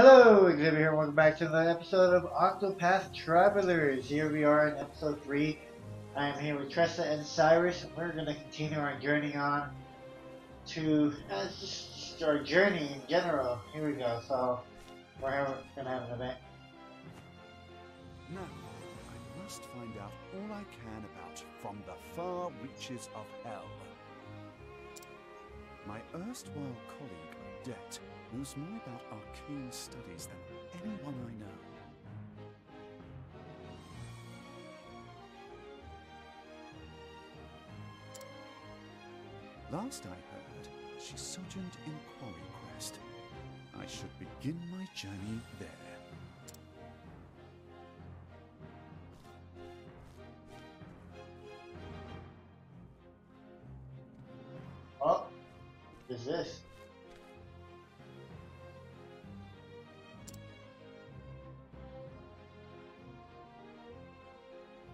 Hello, Exhibit here. Welcome back to another episode of Octopath Travelers. Here we are in episode 3. I am here with Tressa and Cyrus, and we're going to continue our journey on to uh, just our journey in general. Here we go. So, we're going to have an event. Now, I must find out all I can about from the far reaches of hell. My erstwhile colleague, Odette, knows more about arcane studies than anyone I know. Last I heard, she sojourned in Quarry Quest. I should begin my journey there. What is this?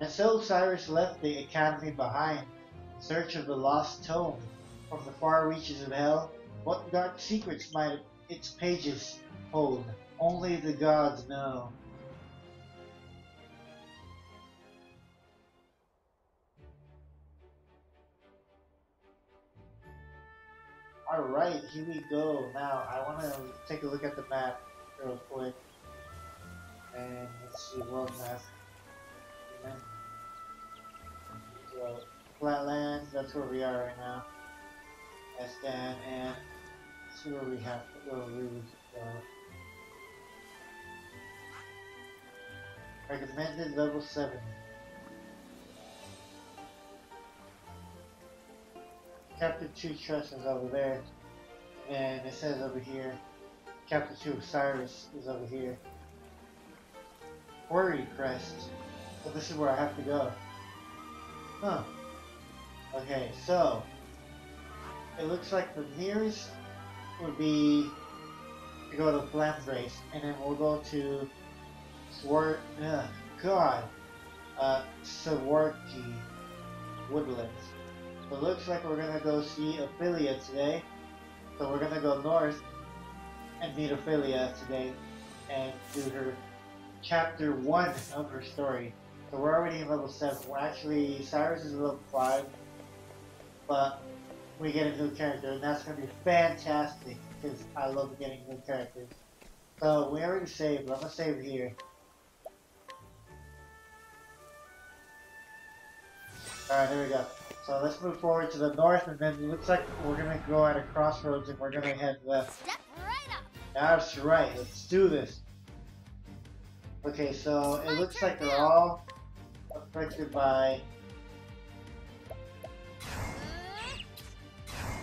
And so Cyrus left the academy behind, in search of the lost tome. From the far reaches of hell, what dark secrets might its pages hold? Only the gods know. Alright, here we go. Now, I want to take a look at the map real quick. And let's see, world map. And so, Flatlands, that's where we are right now. Dan, and see where we have to go. We go. Uh, recommended level 7. Captain 2 Trust is over there. And it says over here, Captain 2 Cyrus is over here. Quarry Crest. So this is where I have to go. Huh. Okay, so it looks like the nearest would be to go to Flamesgrace, and then we'll go to Swart. Uh, God, uh, Sawarki Woodlands. So it looks like we're gonna go see Ophilia today. So we're gonna go north and meet Ophilia today and do her chapter one of her story. So we're already in level 7. Well, actually, Cyrus is level 5. But we get a new character, and that's going to be fantastic. Because I love getting new characters. So we already saved, I'm going to save here. Alright, here we go. So let's move forward to the north, and then it looks like we're going to go at a crossroads, and we're going to head left. Step right up. That's right, let's do this. Okay, so it looks like they're all affected by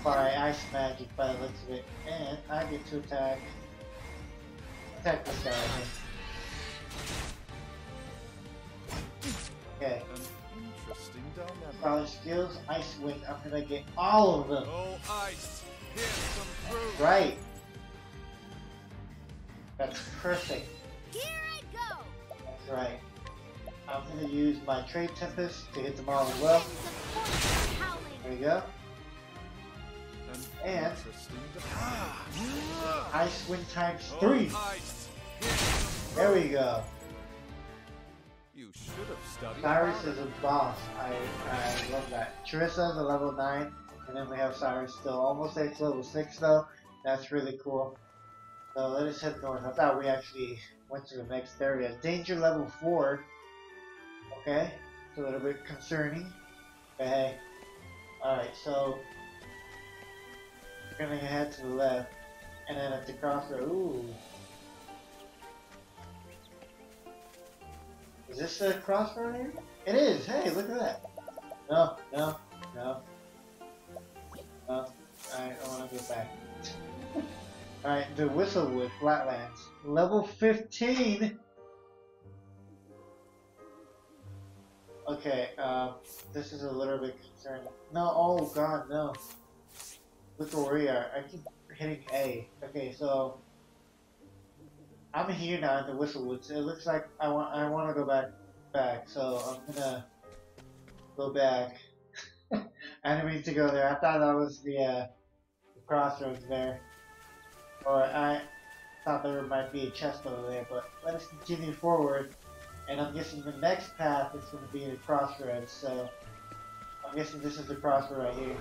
by ice magic by the looks of it. And I get to attack attack this guy. I. Okay. An interesting dilemma. Power skills, ice wind, I'm gonna get all of them. Oh, ice! Here's some fruit! Right. That's perfect. Here I go. That's right. I'm gonna use my trade tempest to hit them all as well. There we go. And-. Ice wind times three. ice! Here's some There we go. You should have studied Cyrus is a boss. I I love that. Tressa's a level nine, and then we have Cyrus still almost at level six though. That's really cool. So let us head north. I thought we actually went to the next area. Danger level four. Okay, it's a little bit concerning. But hey, all right. So we're gonna head to the left, and then at the crossroad. Ooh. Is this the crossroad area? It is. Hey, look at that. No, no, no. No. Alright, I want to go back. Alright, the Whistlewood Flatlands. Level 15! Okay, um, this is a little bit concerning. No, oh god, no. Look where we are. I keep hitting A. Okay, so I'm here now in the Whistlewoods. It looks like I want I want to go back back, so I'm gonna go back. I didn't mean to go there. I thought that was the, uh, the crossroads there. Or I thought there might be a chest over there, but let us continue forward. And I'm guessing the next path is going to be a crossroads, so I'm guessing this is the crossroad right here.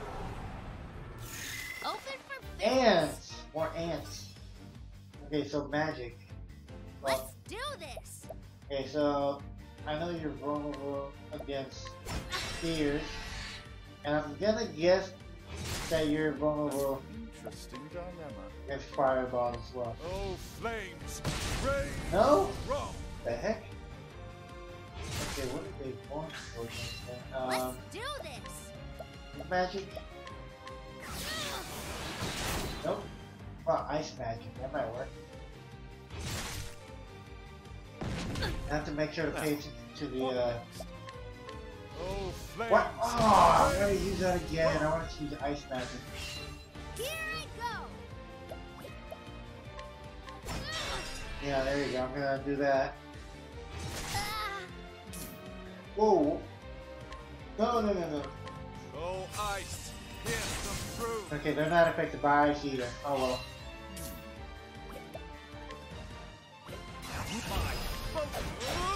Open for. Ants! More ants. Okay, so magic. Well, Let's do this. okay, so I know you're vulnerable against spears, and I'm gonna guess that you're vulnerable Interesting dilemma. against fireballs as well. Oh, flames! Rain! No? Wrong! The heck? Okay, what are they going for against that? Let's Um, do this. magic? Nope. Well, ice magic, that might work. I have to make sure to pay to the, uh. Oh! What? Oh, I'm gonna use that again. I want to use ice magic. Here I go. Yeah, there you go. I'm gonna do that. Whoa. No, no, no, no. Oh, ice! Through! Okay, they're not affected by ice either. Oh well.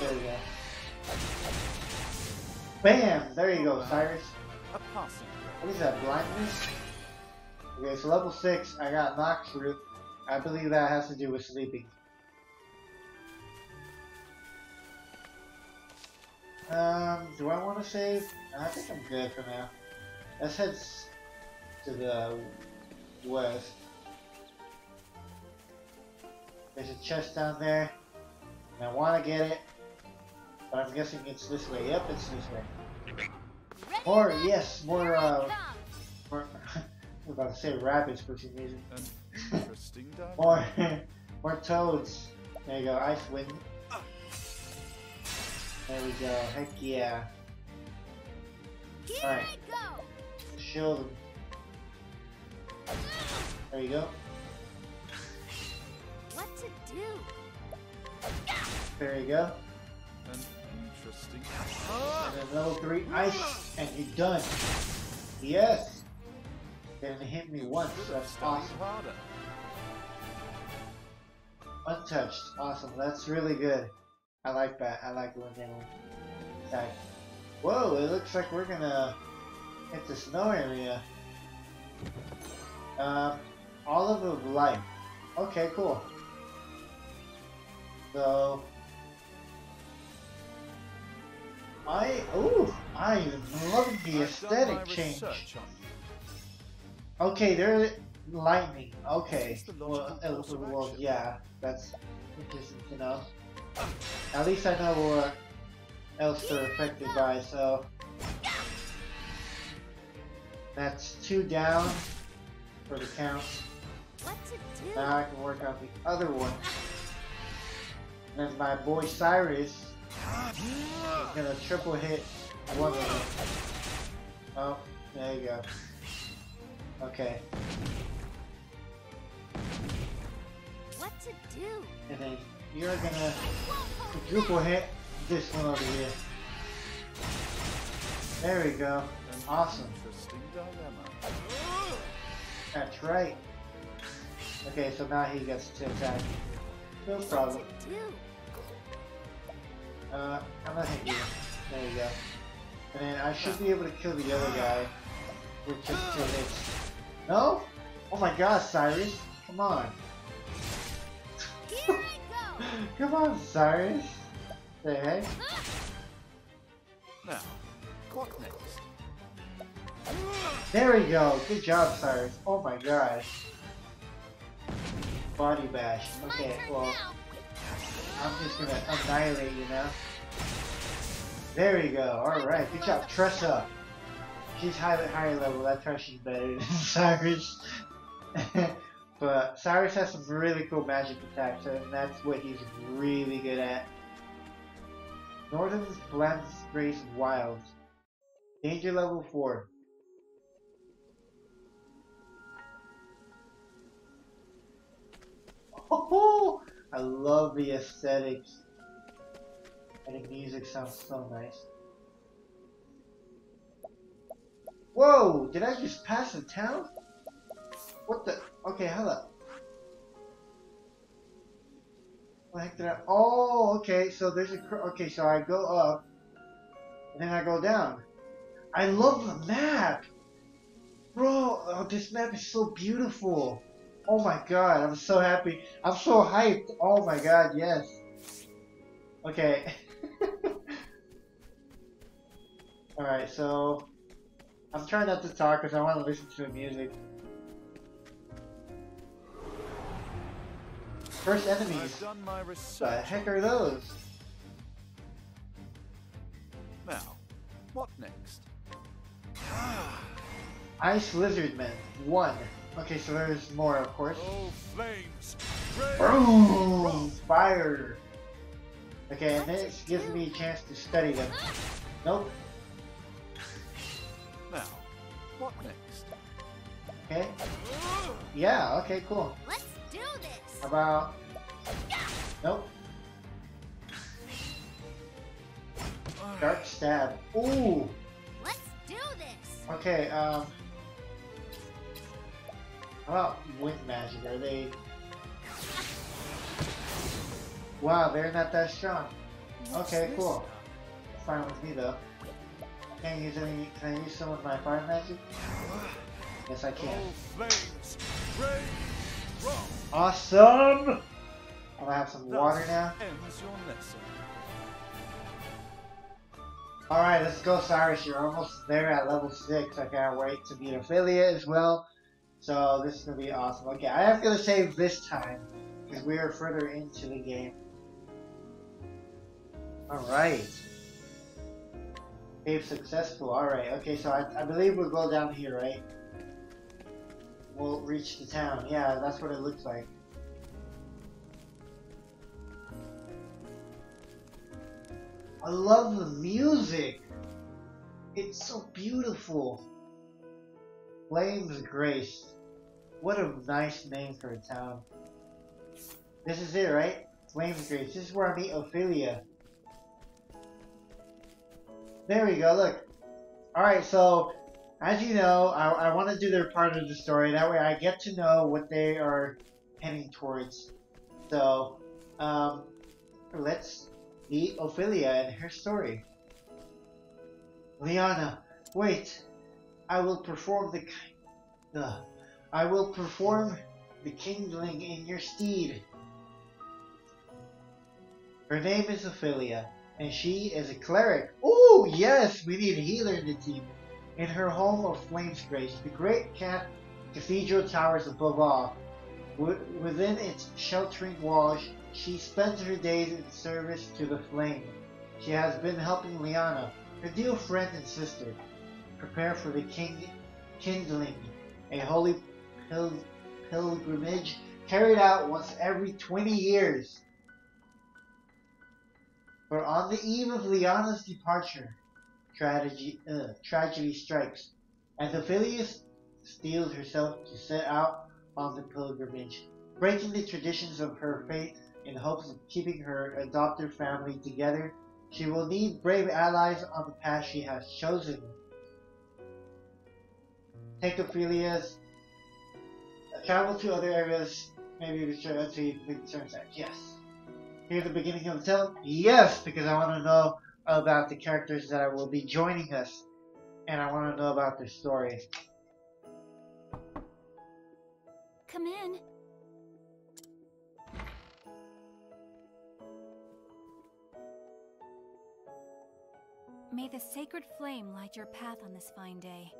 There you go. Bam! There you go, Cyrus. What is that, blindness? Okay, so level 6, I got Nox Root. I believe that has to do with sleeping. Um, do I want to save? I think I'm good for now. Let's head to the west. There's a chest down there, and I want to get it, but I'm guessing it's this way. Yep, it's this way. More, yes, more, uh, more, I was about to say rabbits for some reason. Interesting. More, more toads. There you go, ice wind. There we go, heck yeah. Here Alright. I go. Shield them. There you go. What to do? There you go. An interesting. And then level 3 ice, and you're done. Yes! Didn't hit me once, that's studied awesome. harder. Untouched, awesome, that's really good. I like that, I like when they attack. Whoa, it looks like we're gonna hit the snow area. Um, olive of life. Okay, cool. So, I ooh, I love the aesthetic change. research on you. Okay, they're lightning. Okay, well, uh, well, yeah, that's interesting to know. At least I know what else they're affected by. So that's two down for the count. Now I can work on the other one. And then my boy Cyrus is gonna triple hit one of them. Oh, there you go. Okay, What to do? and then you're gonna Whoa, whoa, quadruple hit this one over here. There we go. Awesome. That's right. Okay, so now he gets to attack. No problem. Uh, I'm not hitting you. There you go. And then I should be able to kill the other guy with just two hits. No? Oh my gosh, Cyrus. Come on. Here I go. Come on, Cyrus. Say hey. Now, what next? There we go. Good job, Cyrus. Oh my gosh. Body bash. Okay, well. I'm just gonna annihilate you now. There we go. Alright, good job. Tressa. She's high, higher level. That's why she's better than Cyrus. but Cyrus has some really cool magic attacks, and that's what he's really good at. Northern's Blends Grace Wilds. Danger level 4. Oh, I love the aesthetics. And the music sounds so nice. Whoa! Did I just pass a town? What the? Okay, hold up. What the heck did I? Oh, okay. So there's a. Okay, so I go up, and then I go down. I love the map, bro. Oh, this map is so beautiful. Oh my god, I'm so happy. I'm so hyped. Oh my god, yes. Okay. Alright, so I'm trying not to talk because I want to listen to the music. First enemies. I've done my What the heck are those? Now, what next? Ice Lizardmen. One. Okay, so there's more, of course. Oh, flames! Boom! Fire! Okay, and this gives me a chance to study them. Nope. Now, what next? Okay. Yeah, okay, cool. Let's do this. About... Nope. Dark Stab. Ooh! Let's do this. Okay, um... How about Wind Magic? Are they... Wow, they're not that strong. Okay, cool. Fine with me though. Can I use any? Can I use some of my fire magic? Yes, I can. Awesome! I'm gonna have some water now. Ends your lesson. All right, let's go, Cyrus. You're almost there at level six. I can't wait to be an affiliate as well. So this is gonna be awesome. Okay, I am gonna save this time because we are further into the game. All right. Cave successful. All right. Okay, so I, I believe we'll go down here, right? We'll reach the town. Yeah, that's what it looks like. I love the music. It's so beautiful. Flamesgrace. What a nice name for a town. This is it, right? Flamesgrace. This is where I meet Ophilia. There we go, look. Alright, so, as you know, I, I want to do their part of the story. That way I get to know what they are heading towards. So, um, let's meet Ophilia and her story. Lianna, wait. I will perform the... I will perform the kindling in your steed. Her name is Ophilia, and she is a cleric. Oh, yes, we need a healer in the team. In her home of Flamesgrace, the great cat cathedral towers above all. Within its sheltering walls, she spends her days in service to the flame. She has been helping Lianna, her dear friend and sister, prepare for the king kindling, a holy pil- pilgrimage carried out once every 20 years. But on the eve of Lianna's departure, tragedy, uh, tragedy strikes, and Ophilia steels herself to set out on the pilgrimage, breaking the traditions of her faith in hopes of keeping her adopted family together. She will need brave allies on the path she has chosen. Take Ophilia's travel to other areas, maybe return to the return site. Yes. Hear the beginning of the tale? Yes, because I want to know about the characters that will be joining us, and I want to know about their story. Come in. May the sacred flame light your path on this fine day.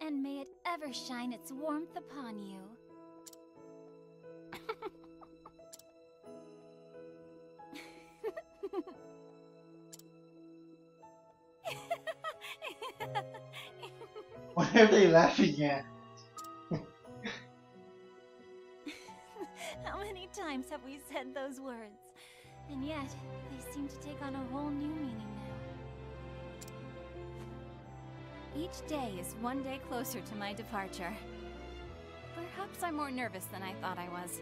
And may it ever shine its warmth upon you. What are they laughing at? How many times have we said those words? And yet, they seem to take on a whole new meaning now. Each day is one day closer to my departure. Perhaps I'm more nervous than I thought I was.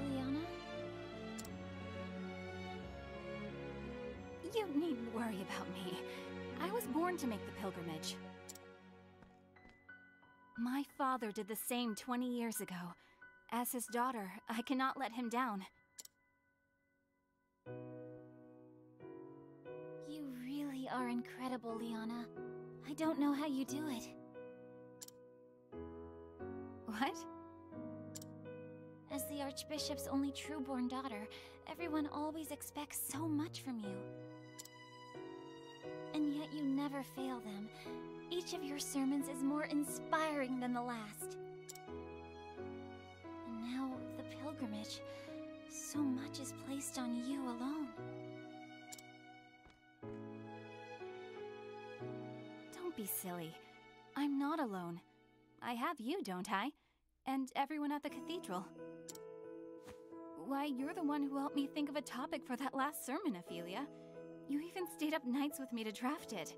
Lianna? You needn't worry about me. I was born to make the pilgrimage. My father did the same 20 years ago, As his daughter, I cannot let him down. You really are incredible, Lianna. I don't know how you do it. What? As the Archbishop's only true-born daughter, everyone always expects so much from you. And yet you never fail them. Each of your sermons is more inspiring than the last. And now, the pilgrimage. So much is placed on you alone. Don't be silly. I'm not alone. I have you, don't I? And everyone at the cathedral. Why, you're the one who helped me think of a topic for that last sermon, Ophilia. You even stayed up nights with me to draft it.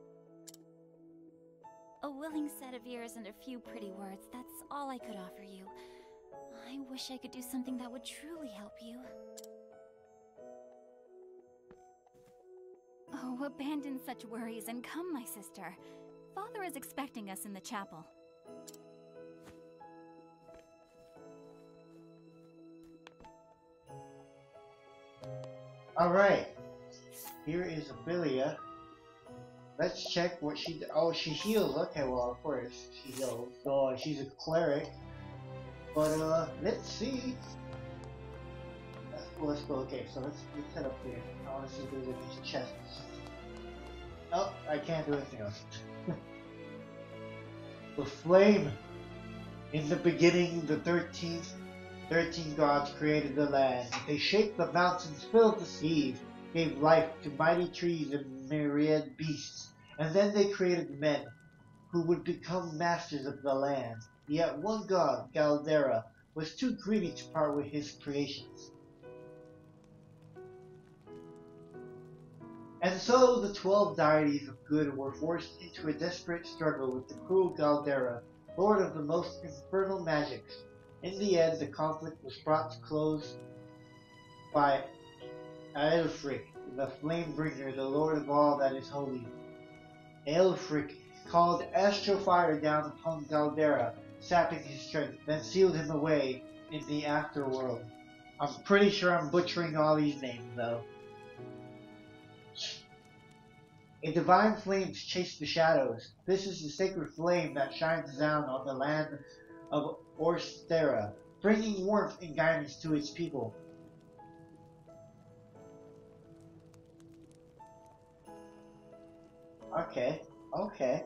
A willing set of ears and a few pretty words, that's all I could offer you. I wish I could do something that would truly help you. Oh, abandon such worries and come, my sister. Father is expecting us in the chapel. Alright. Here is Ophilia. Let's check what she. Oh, she heals. Okay, well, of course she heals. So she's a cleric. But uh, let's see. Let's go. Let's go. Okay, so let's let's head up here. I want to see if there's any chests. Oh, I can't do anything else. the flame. In the beginning, the thirteenth, thirteen gods created the land. They shaped the mountains, filled the seas, gave life to mighty trees and myriad beasts. And then they created men, who would become masters of the land. Yet one god, Galdera, was too greedy to part with his creations. And so the twelve deities of good were forced into a desperate struggle with the cruel Galdera, lord of the most infernal magics. In the end, the conflict was brought to close by Aelfric, the Flamebringer, the lord of all that is holy. Aelfric called astral fire down upon Galdera, sapping his strength, then sealed him away in the afterworld. I'm pretty sure I'm butchering all these names, though. A divine flame to chase the shadows. This is the sacred flame that shines down on the land of Orsterra, bringing warmth and guidance to its people. Okay, okay.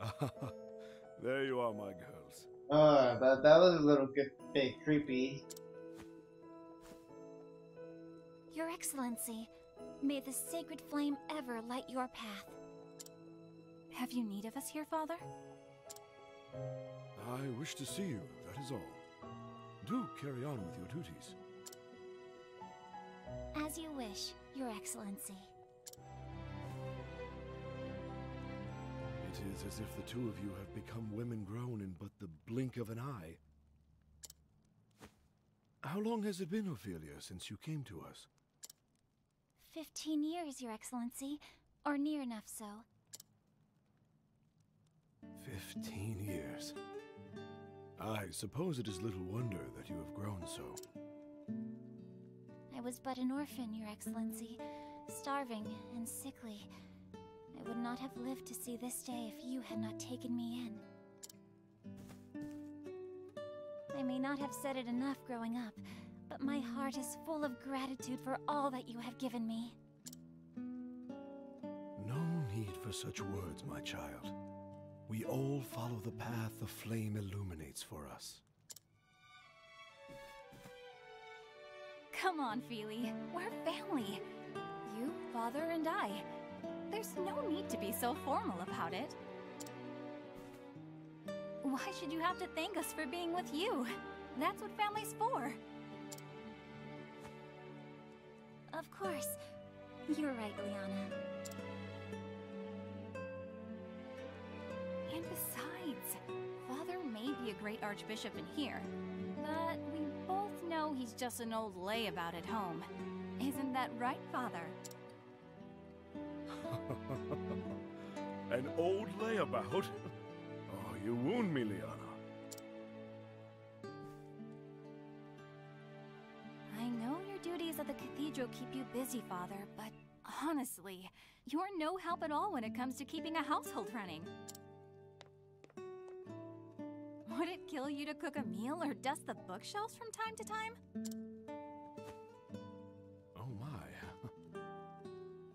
there you are, my girls. Uh, that, that was a little bit, bit creepy. Your Excellency, may the sacred flame ever light your path. Have you need of us here, Father? I wish to see you, that is all. Do carry on with your duties. As you wish, Your Excellency. It is as if the two of you have become women grown in but the blink of an eye. How long has it been, Ophilia, since you came to us? Fifteen years, Your Excellency, or near enough so. Fifteen years. I suppose it is little wonder that you have grown so. I was but an orphan, Your Excellency, starving and sickly. I would not have lived to see this day if you had not taken me in. I may not have said it enough growing up, but my heart is full of gratitude for all that you have given me. No need for such words, my child. We all follow the path the flame illuminates for us. Come on, Feely. We're family. You, Father, and I. There's no need to be so formal about it. Why should you have to thank us for being with you? That's what family's for. Of course. You're right, Lianna. And besides, Father may be a great archbishop in here, but we both know he's just an old layabout at home. Isn't that right, Father? an old layabout? Oh, you wound me, Lianna. I know your duties at the cathedral keep you busy, Father, but honestly, you're no help at all when it comes to keeping a household running. Would it kill you to cook a meal or dust the bookshelves from time to time? Oh my.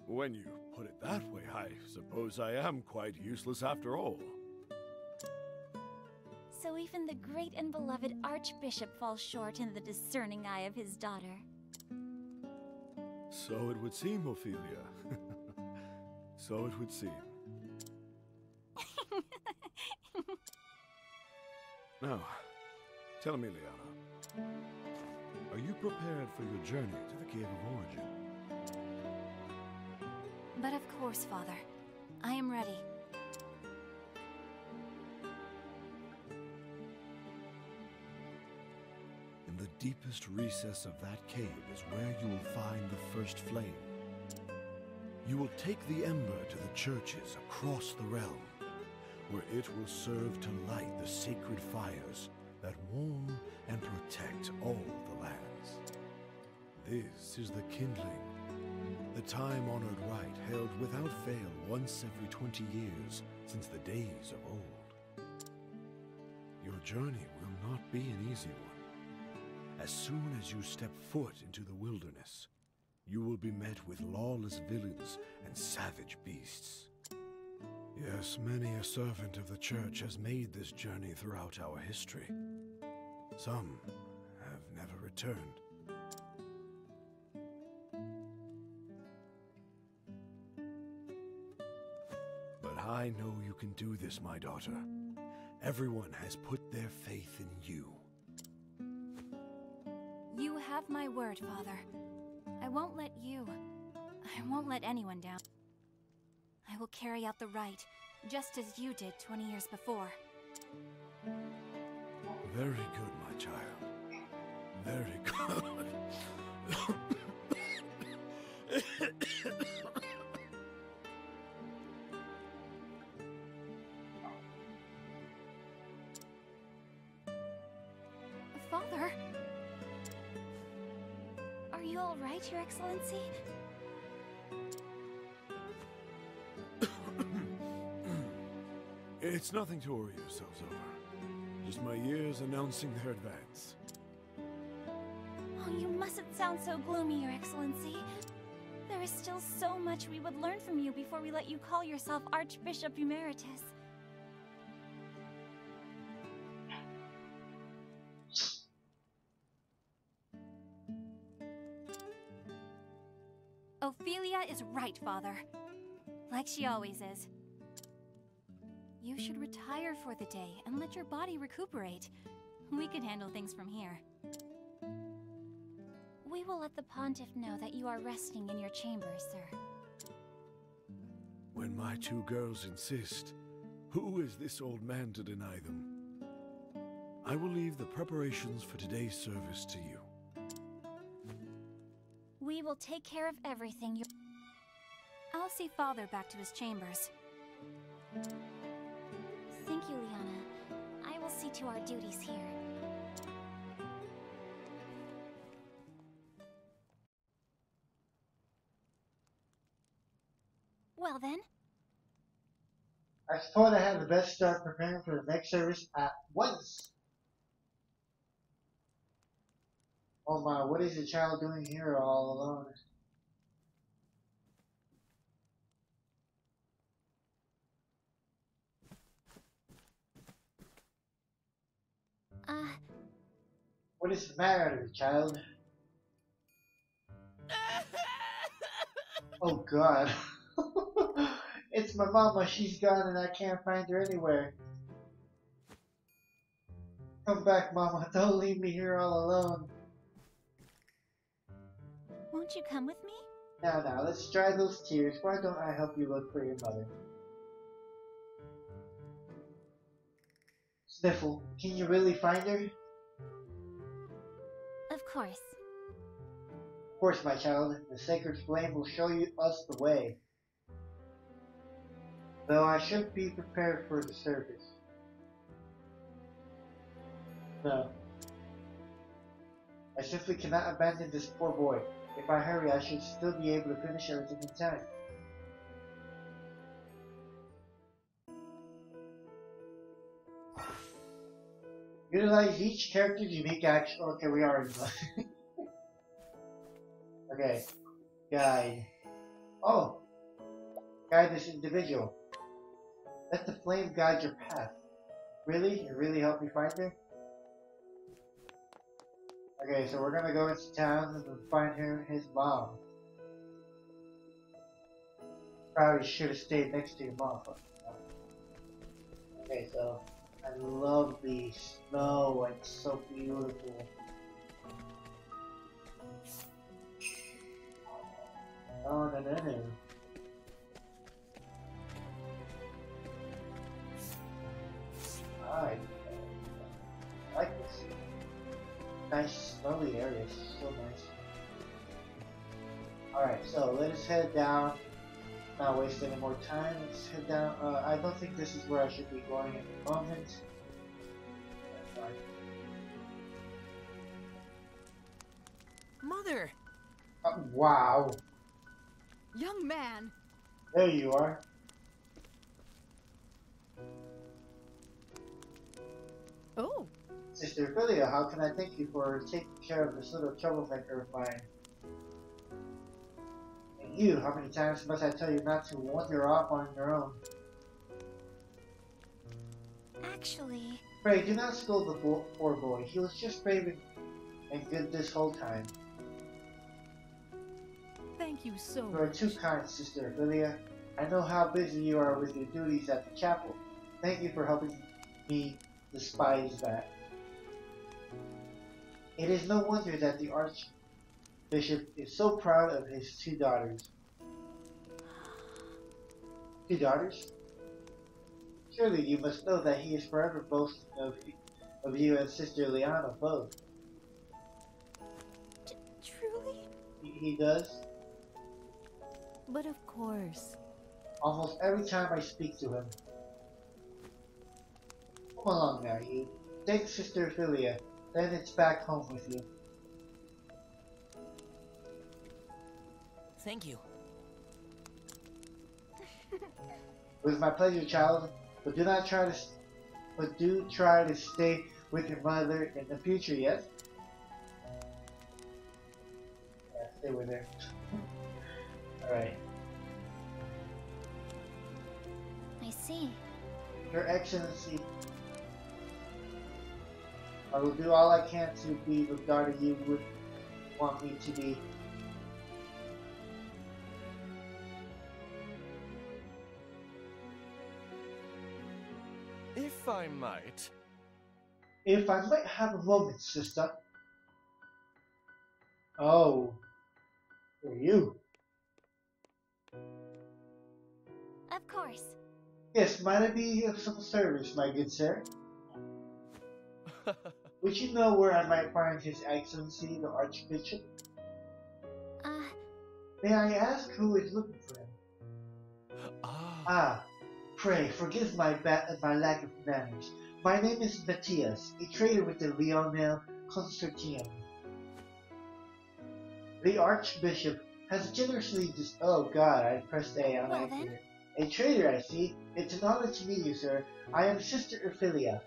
when you put it that way, I suppose I am quite useless after all. So even the great and beloved Archbishop falls short in the discerning eye of his daughter. So it would seem, Ophilia. so it would seem. Now, tell me, Lianna. Are you prepared for your journey to the Cave of Origin? But of course, Father. I am ready. In the deepest recess of that cave is where you will find the first flame. You will take the ember to the churches across the realm, where it will serve to light the sacred fires that warm and protect all the lands. This is the kindling, the time-honored rite held without fail once every 20 years since the days of old. Your journey will not be an easy one. As soon as you step foot into the wilderness, you will be met with lawless villains and savage beasts. Yes, many a servant of the church has made this journey throughout our history. Some have never returned. But I know you can do this, my daughter. Everyone has put their faith in you. You have my word, Father. I won't let you. I won't let anyone down. I will carry out the rite, just as you did 20 years before. Very good, my child. Very good. it's nothing to worry yourselves over. Just my years announcing their advance. Oh, you mustn't sound so gloomy, Your Excellency. There is still so much we would learn from you before we let you call yourself Archbishop Emeritus. Ophilia is right, Father. Like she always is. You should retire for the day and let your body recuperate. We can handle things from here. We will let the Pontiff know that you are resting in your chambers, sir. When my two girls insist, who is this old man to deny them? I will leave the preparations for today's service to you. We will take care of everything, you... I'll see Father back to his chambers. You, Lianna. I will see to our duties here. Well then, I suppose I have the best start preparing for the next service at once. Oh my, what is the child doing here all alone? Uh, What is the matter, child? Oh god. it's my mama, she's gone and I can't find her anywhere. Come back, mama, don't leave me here all alone. won't you come with me? Now, now, let's dry those tears. Why don't I help you look for your mother? Sniffle, can you really find her? Of course. Of course, my child. The sacred flame will show you us the way. Though I should be prepared for the service. No. I simply cannot abandon this poor boy. If I hurry, I should still be able to finish everything in time. Utilize each character's unique action. Okay, we are Okay. Guide. Oh! Guide this individual. Let the flame guide your path. Really? It really helped you find her? Okay, so we're gonna go into town and find her his mom. Probably should have stayed next to your mom. Okay, so I love the snow. It's so beautiful. Oh no no no. I like this. Nice snowy area. So nice. Alright, so let us head down. Not waste any more time. Let's head down. Uh, I don't think this is where I should be going at the moment. Mother! Uh, wow. Young man! There you are. Oh, Sister Ophilia, how can I thank you for taking care of this little troublemaker of mine? And you, how many times must I tell you not to wander off on your own? Actually, Pray, do not scold the bo- poor boy. He was just brave and, and good this whole time. thank you so You are too kind, Sister Ophilia. I know how busy you are with your duties at the chapel. Thank you for helping me despise that. It is no wonder that the Archbishop is so proud of his two daughters. Two daughters? Surely you must know that he is forever boasting of, of you and Sister Lianna both. Truly? He, he does. But of course. almost every time I speak to him. Come along now, you. Take Sister Ophilia, then it's back home with you. Thank you. It was my pleasure, child, but do not try to, but do try to stay with your mother in the future, yes? Yeah, stay with her. Alright. I see. Your Excellency, I will do all I can to be the daughter you would want me to be. I might, If I might have a moment, sister. Oh, for you. Of course. Yes, might I be of some service, my good sir? Would you know where I might find His Excellency the Archbishop? Uh, May I ask who is looking for him? ah, Ah, pray forgive my ba- my lack of manners. My name is Mattias, a trader with the Lionel Consortium. The Archbishop has generously dis- Oh God, I pressed A on Well accident. A trader, I see. It's an honor to meet you, sir. I am Sister Ophilia.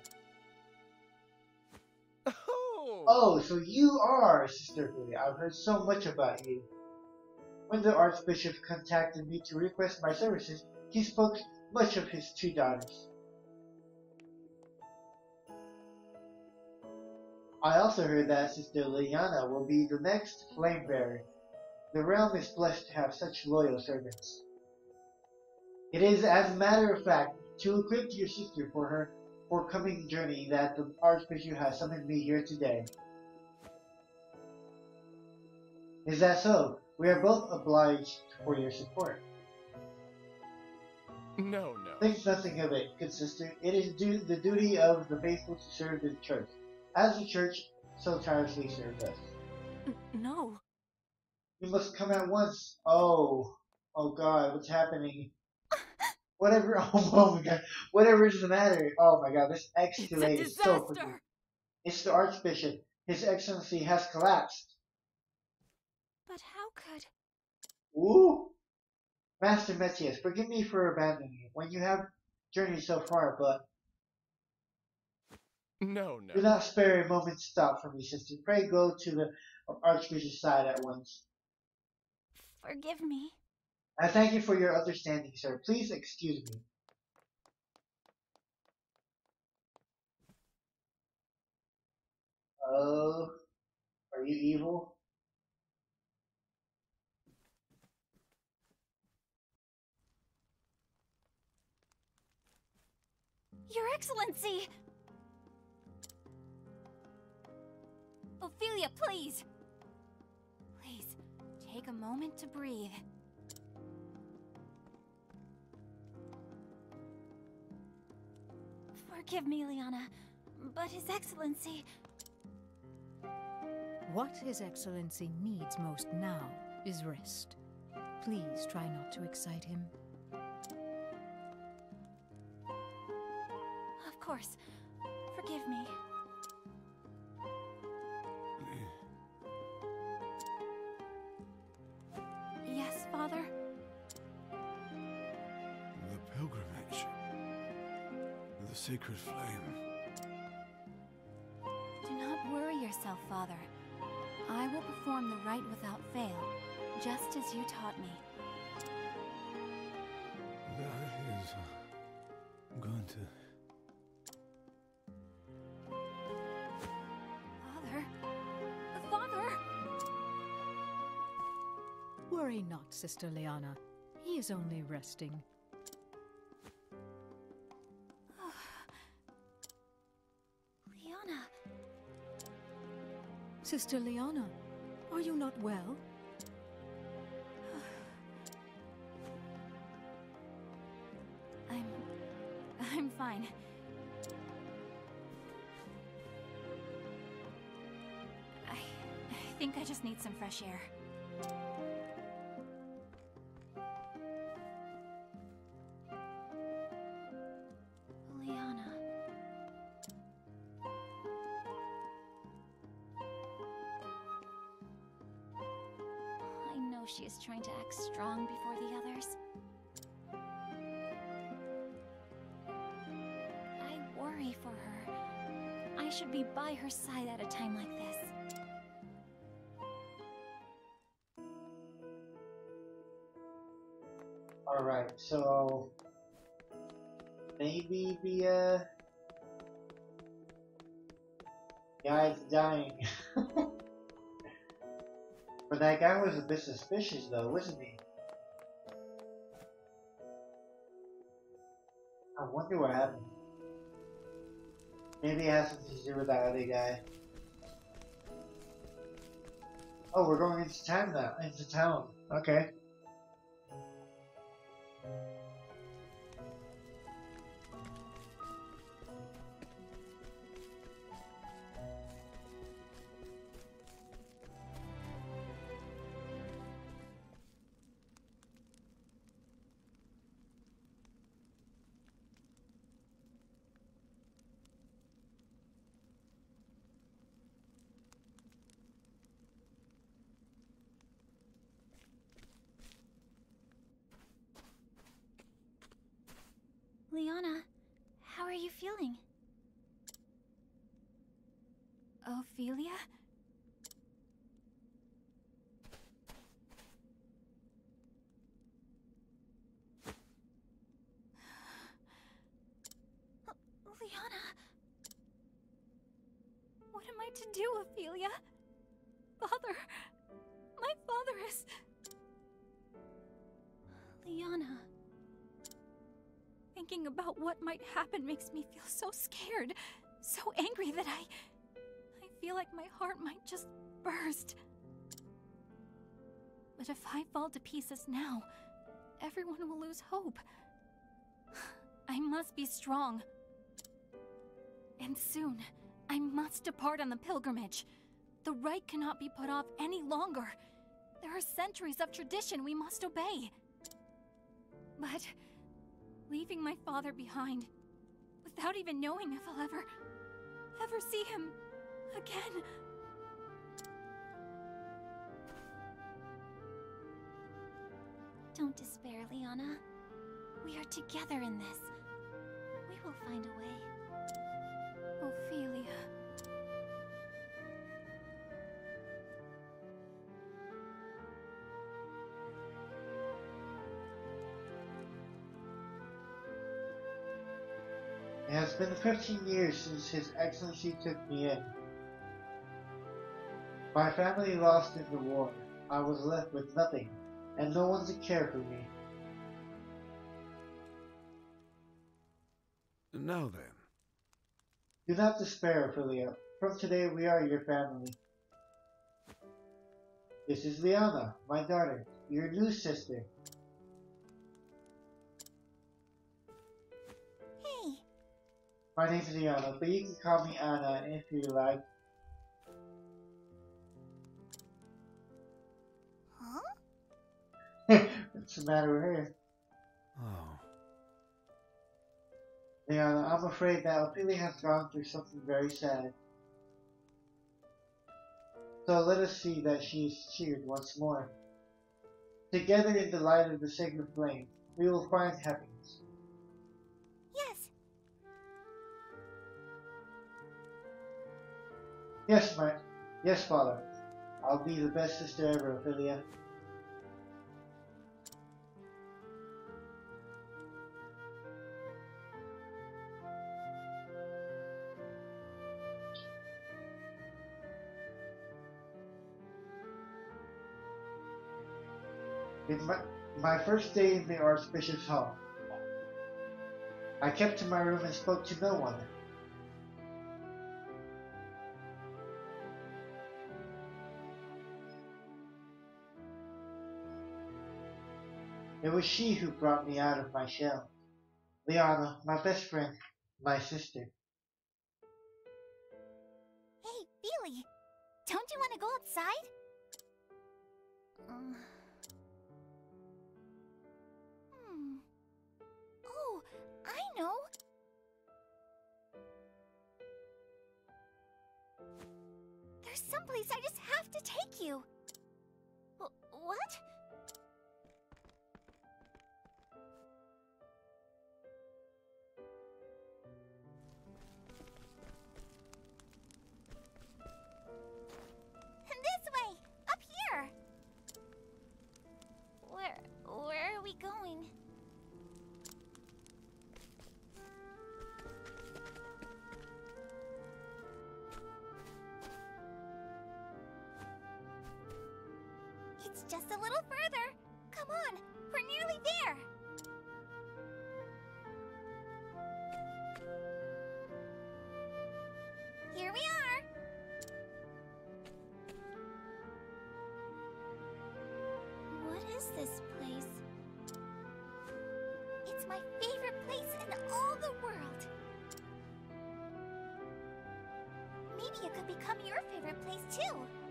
oh, Oh, so you are Sister Ophilia. I've heard so much about you. When the Archbishop contacted me to request my services, he spoke much of his two daughters. I also heard that Sister Liliana will be the next flame bearer. The realm is blessed to have such loyal servants. It is, as a matter of fact, to equip your sister for her forthcoming journey that the Archbishop has summoned me here today. Is that so? We are both obliged for your support. No, no. Think nothing of it, good sister. It is du- the duty of the faithful to serve the church, as the church so tirelessly serves us. No. You must come at once. Oh, oh God, what's happening? Whatever. Oh, oh my God, whatever is the matter? Oh my God, this It's a escalated so quickly. disaster! It's the Archbishop. His Excellency has collapsed. But how could... Ooh! Master Mattias, forgive me for abandoning you when you have journeyed so far, but No, no. do not spare a moment's thought for me, sister. Pray go to the Archbishop's side at once. Forgive me. I thank you for your understanding, sir. Please excuse me. Oh, are you evil? Your Excellency! Ophilia, please! Please, take a moment to breathe. Forgive me, Lianna, but His Excellency. What His Excellency needs most now is rest. Please try not to excite him. Course. Forgive me. Yes, Father? The pilgrimage. The sacred flame. Do not worry yourself, Father. I will perform the rite without fail, just as you taught me. That is uh, going to. Worry not, Sister Lianna. He is only resting. Lianna, Sister Lianna, are you not well? I'm. I'm fine. I. I think I just need some fresh air. Strong before the others. I worry for her. I should be by her side at a time like this. Alright, so maybe the uh guy's dying. but that guy was a bit suspicious though, wasn't he? I wonder what happened. Maybe it has something to do with that other guy. Oh, we're going into town now. Into town. Okay. Ophilia? Lianna, What am I to do, Ophilia? Father! My father is. Lianna. Thinking about what might happen makes me feel so scared, so angry that I. Feel like my heart might just burst. But if I fall to pieces now, everyone will lose hope. I must be strong. And soon, I must depart on the pilgrimage. The rite cannot be put off any longer. There are centuries of tradition we must obey. But leaving my father behind, without even knowing if I'll ever, ever see him again. Don't despair, Lianna. We are together in this. We will find a way. Ophilia. It has been 15 years since His Excellency took me in. My family lost in the war. I was left with nothing, and no one to care for me. Now then, Do not despair, Ophilia. From today we are your family. This is Lianna, my daughter, your new sister. Hey, My name is Lianna, but you can call me Anna if you like. What's the matter with her? oh, Lianna, I'm afraid that Ophilia has gone through something very sad. So let us see that she is cheered once more. Together in the light of the sacred flame, we will find happiness. Yes, Yes, my, yes, father. I'll be the best sister ever, Ophilia. My, first day in the Archbishop's home. I kept to my room and spoke to no one. It was she who brought me out of my shell. Lianna, my best friend, my sister. Hey, Feely, don't you want to go outside? Someplace I just have to take you. Wh- what? Just a little further. Come on, we're nearly there. Here we are. What is this place? It's my favorite place in all the world. Maybe it could become your favorite place too.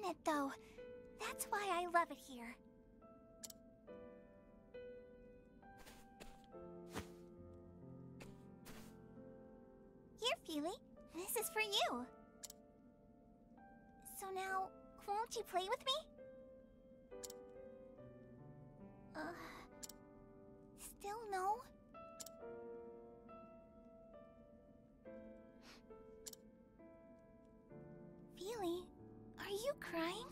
Isn't it, though? That's why I love it here. Here, Feely. This is for you. So now, won't you play with me? Uh... Still no? You crying?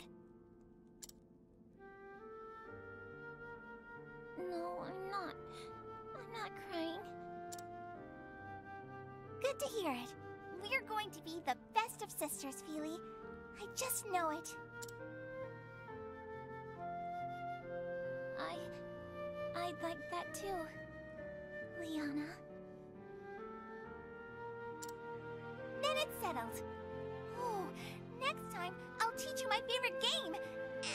No, I'm not. I'm not crying. Good to hear it. We're going to be the best of sisters, Feely. I just know it. I... I'd like that too. Lianna. Then it's settled. Next time I'll teach you my favorite game.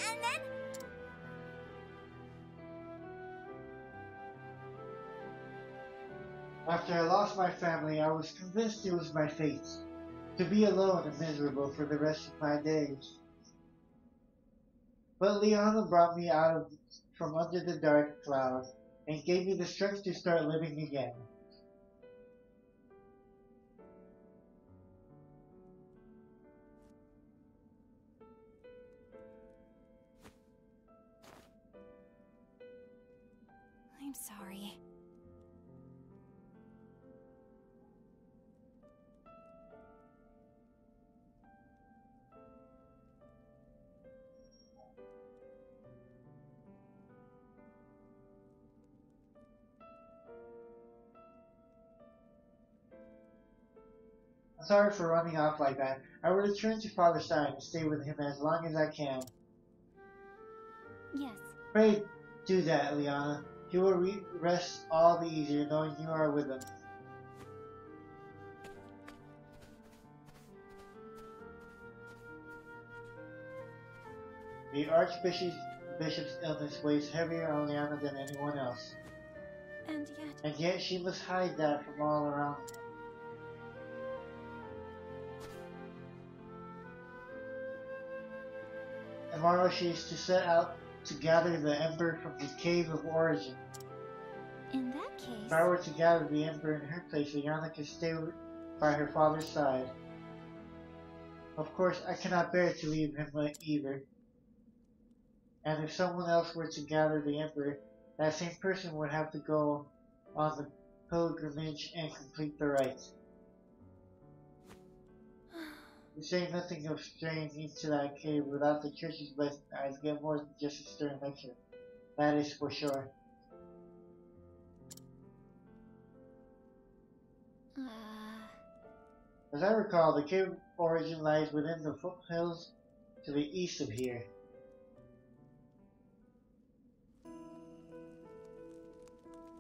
And then... After I lost my family, I was convinced it was my fate. to be alone and miserable for the rest of my days. But Lianna brought me out of from under the dark cloud and gave me the strength to start living again. I'm sorry. I'm sorry for running off like that. I will return to Father's side and stay with him as long as I can. Yes, Pray do that, Lianna. He will re- rest all the easier knowing you are with him. The Archbishop's bishop's illness weighs heavier on Lianna than anyone else, and yet and yet she must hide that from all around. Tomorrow she is to set out to gather the Ember from the Cave of Origin. in that case, If I were to gather the Ember in her place, Lianna could stay by her father's side. Of course, I cannot bear to leave him either. And if someone else were to gather the Ember, that same person would have to go on the pilgrimage and complete the rites. You say nothing of straying into that cave without the church's blessing. I'd get more than just a stern lecture. That is for sure. uh, As I recall, the cave origin lies within the foothills to the east of here.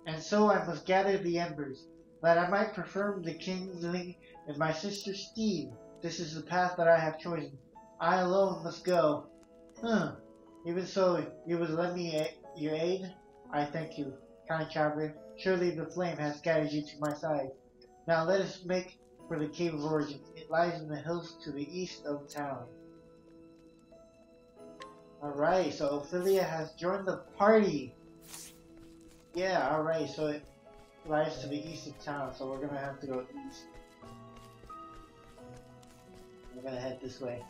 And so I must gather the embers, that I might perform the kindling in my sister Steve. This is the path that I have chosen. I alone must go. Huh. Even so, you would lend me a- your aid? I thank you, kind traveler. Surely the flame has guided you to my side. Now let us make for the Cave of Origin. It lies in the hills to the east of town. Alright, so Ophilia has joined the party. Yeah, alright, so it lies to the east of town, so we're gonna have to go east. We're gonna head this way.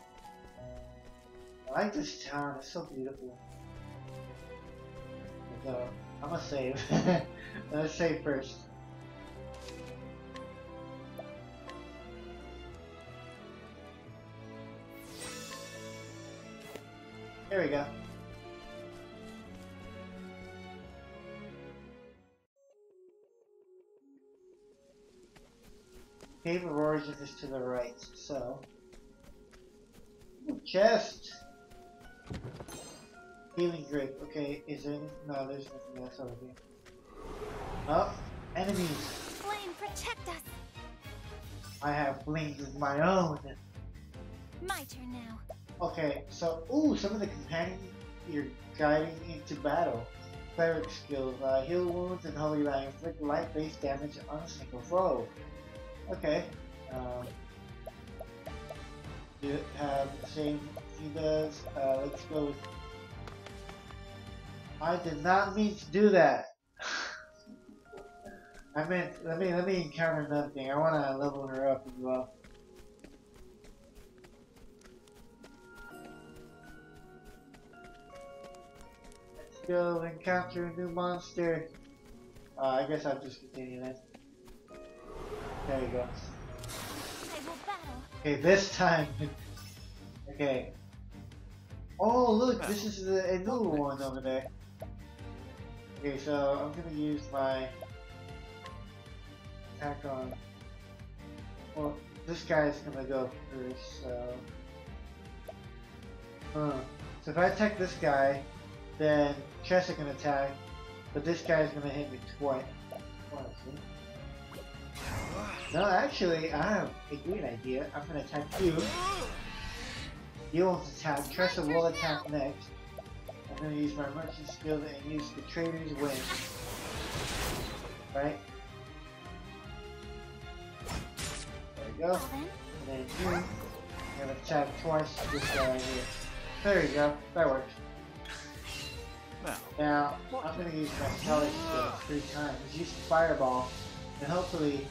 I like this town, it's so beautiful. So, I'm gonna save. Let's save first. There we go. Cave of Origin is to the right, so. Chest! Healing grip. Okay, is there? No, there's nothing else over here. Oh, enemies! Flame, protect us! I have flames of my own! My turn now. Okay, so, ooh, some of the companions you're guiding into battle. Cleric skills, uh, heal wounds and holy light, inflict light-based damage on a single foe. Okay, um, you have he does, uh, let's go with, I did not mean to do that. I meant, let me, let me encounter another thing, I wanna level her up as well. Let's go encounter a new monster. Uh, I guess I'll just continue then. There you go. Okay, this time. okay. Oh, look, this is the, a new one over there. Okay, so I'm gonna use my attack on. Well, this guy's gonna go first, so. Huh. So if I attack this guy, then Tressa can attack, but this guy's gonna hit me twice. Twice, see? No, actually, I have a great idea. I'm gonna attack you. You won't attack. Tressa will attack next. I'm gonna use my merchant skill and use the trader's win. Right? There you go. Well then, and then you. And attack twice this guy right here. There you go. That works. Now, Now, I'm gonna use my Skelly skill three times. Use the fireball, and hopefully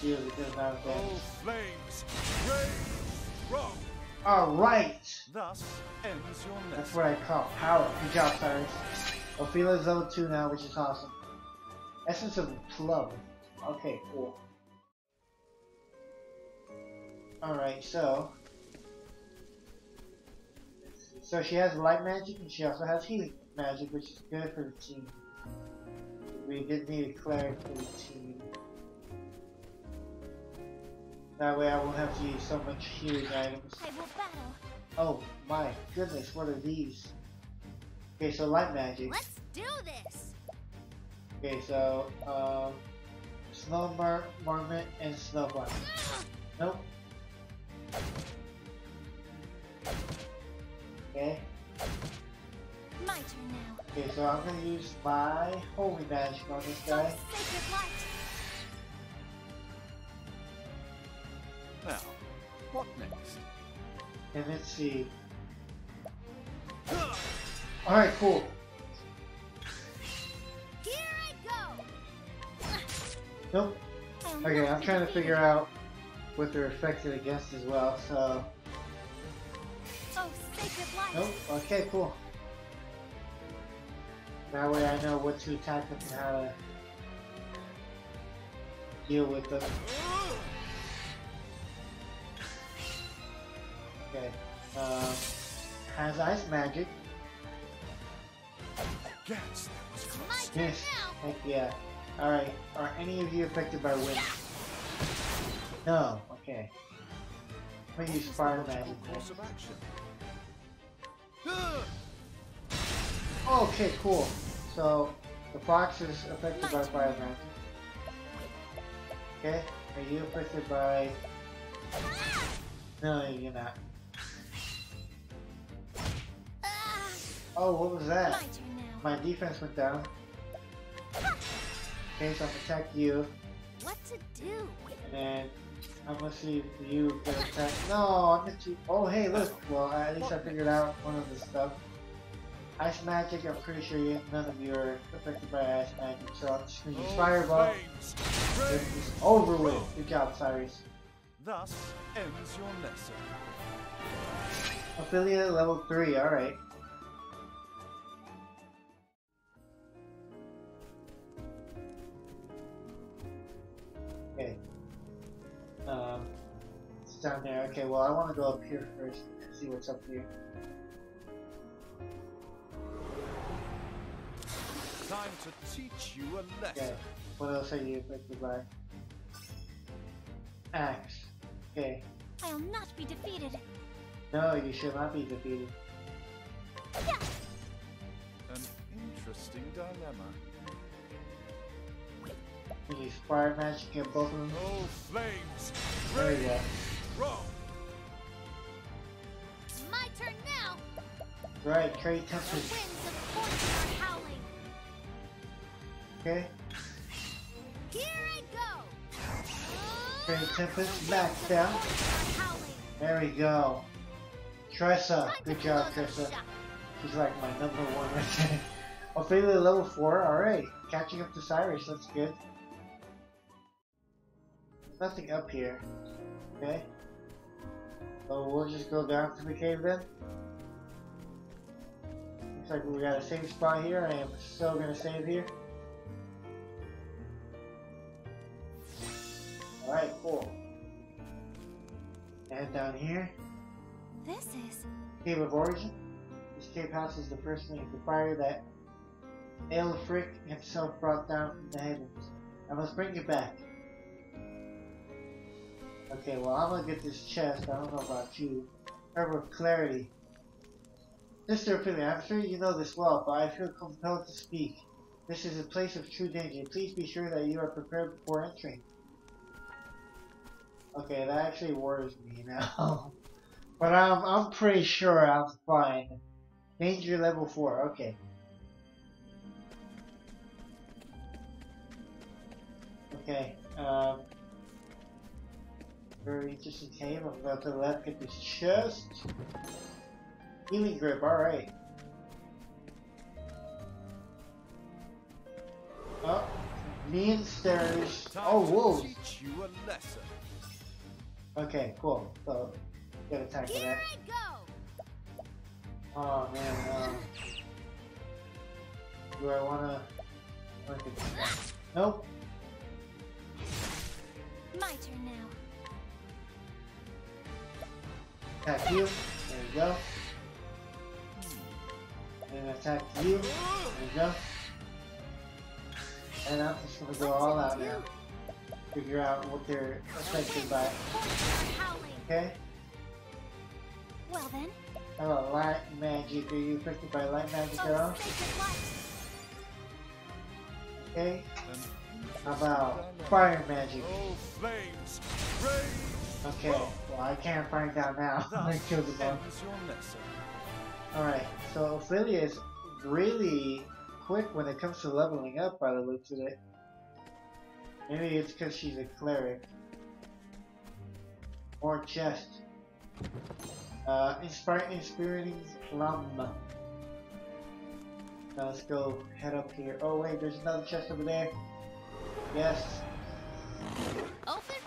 deal a good amount of all damage. flames, wrong. Alright! Thus ends your That's what I call power. Good job, Cyrus. Ophilia's level 2 now, which is awesome. Essence of Plum. Okay, cool. Alright, so. So she has light magic and she also has healing magic, which is good for the team. We did need a cleric for the team. That way I won't have to use so much healing items. I will battle. Oh my goodness, what are these? Okay, so light magic. Let's do this. Okay, so um, snow mar marmot and snow bunny. Nope. So I'm gonna use my holy magic on this guy. sacred. Now, what next? And let's see. Alright, cool. Here I go. Nope. Okay, I'm trying to figure out what they're affected against as well, so. Oh, sacred light. Nope. Okay, cool. That way I know what to attack them and how to deal with them. Okay. Um, has ice magic. Yes. Heck yeah. Alright. Are any of you affected by wind? No. Okay. Use fire magic. Okay, cool. So, the fox is affected by fire magic. Okay, are you affected by... No, you're not. Oh, what was that? My defense went down. Okay, so I'm gonna attack you, What to do? and then I'm gonna see if you can attack... No, I'm gonna... Oh, hey, look! Well, at least I figured out one of the stuff. Ice magic, I'm pretty sure you, none of you are affected by ice magic, so I'm just gonna use All fireball. rain, over with. Good job, Cyrus. Thus ends your lesson. Ophilia level 3, alright. Okay. Um, it's down there. Okay, well, I want to go up here first and see what's up here. Time to teach you a Okay, lesson. what else are you affected by? Axe. Okay. I'll not be defeated. No, you should not be defeated. An interesting dilemma. You use fire magic get both of them. Oh, flames, There you go. wrong. My turn now. Right, trade The Okay. Here I go. Trade tempest. Max down. There we go. Tressa. Good job, Tressa. She's like my number one right there. Ophilia level 4. Alright. Catching up to Cyrus. That's good. Nothing up here. Okay. So we'll just go down to the cave then. Looks like we got a safe spot here. I am still gonna save here. Alright, cool. And down here. This is. Cave of Origin. This cave houses the first link, the fire that Aelfric himself brought down from the heavens. I must bring it back. Okay, well I'm gonna get this chest. I don't know about you. Herb of Clarity. Mr. Ophilia, I'm sure you know this well, but I feel compelled to speak. This is a place of true danger. Please be sure that you are prepared before entering. Okay, that actually worries me now. But I'm I'm pretty sure I'm fine. Danger level four. Okay. Okay. Um. Very interesting cave. I'm going to the left, get this chest. Healing grip, alright. Oh, mean stairs. Time Oh, to wolves. teach you a lesson. Okay, cool. So, get attack for that. go! Oh man, um, do I wanna? wanna Nope. My turn now. Attack you. There you go. And attack you. There you go. And I'm just gonna go all out now. Figure out what they're affected by. Okay? Well then, How about light magic? Are you affected by light magic at all? oh. Okay? How about fire magic? Oh! Okay, well I can't find out now. I killed them all. ends your lesson. Alright, so Ophilia is really quick when it comes to leveling up by the looks of it. Maybe it's because she's a cleric. More chest. Uh, inspire, inspiring plum. Now let's go head up here. Oh wait, there's another chest over there. Yes,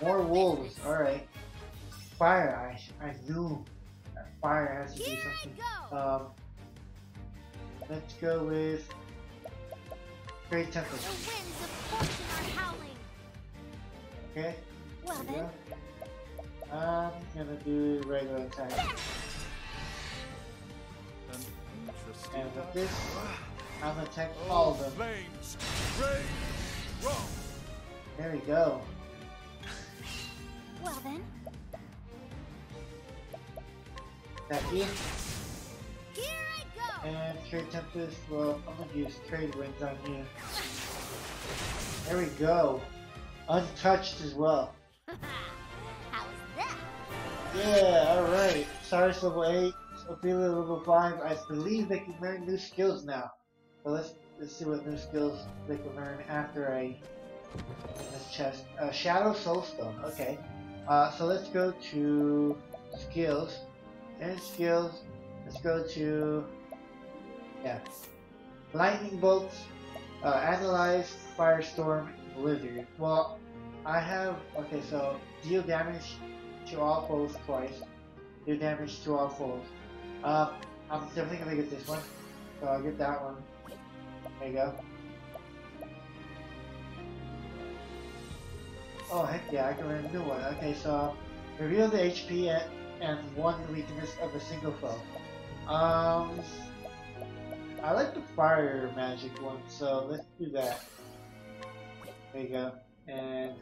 more wolves. Alright. Fire, I, I knew that fire has to do something. Um, let's go with Trade Tempest. The winds of fortune are howling. Okay. Well then, go. I'm gonna do regular attack. Interesting And with this, I'm gonna attack all of them. flames! There we go. well then, Attack you. here I go. And Trade Tempest, well, I'm gonna use Trade Winds on you. There we go. Untouched as well. Yeah, alright. Cyrus level 8, Ophilia level 5. I believe they can learn new skills now. So let's, let's see what new skills they can learn after I this chest. Uh, Shadow Soulstone, okay. Uh, so let's go to skills. And skills, let's go to, yeah. Lightning Bolts, uh, Analyze, Firestorm, Blizzard. Well, I have, okay, so deal damage to all foes twice. Do damage to all foes. Uh, I'm definitely gonna get this one. So I'll get that one. There you go. Oh heck yeah, I can learn a new one. Okay, so reveal the HP and one weakness of a single foe. Um, I like the fire magic one, so let's do that. There you go. And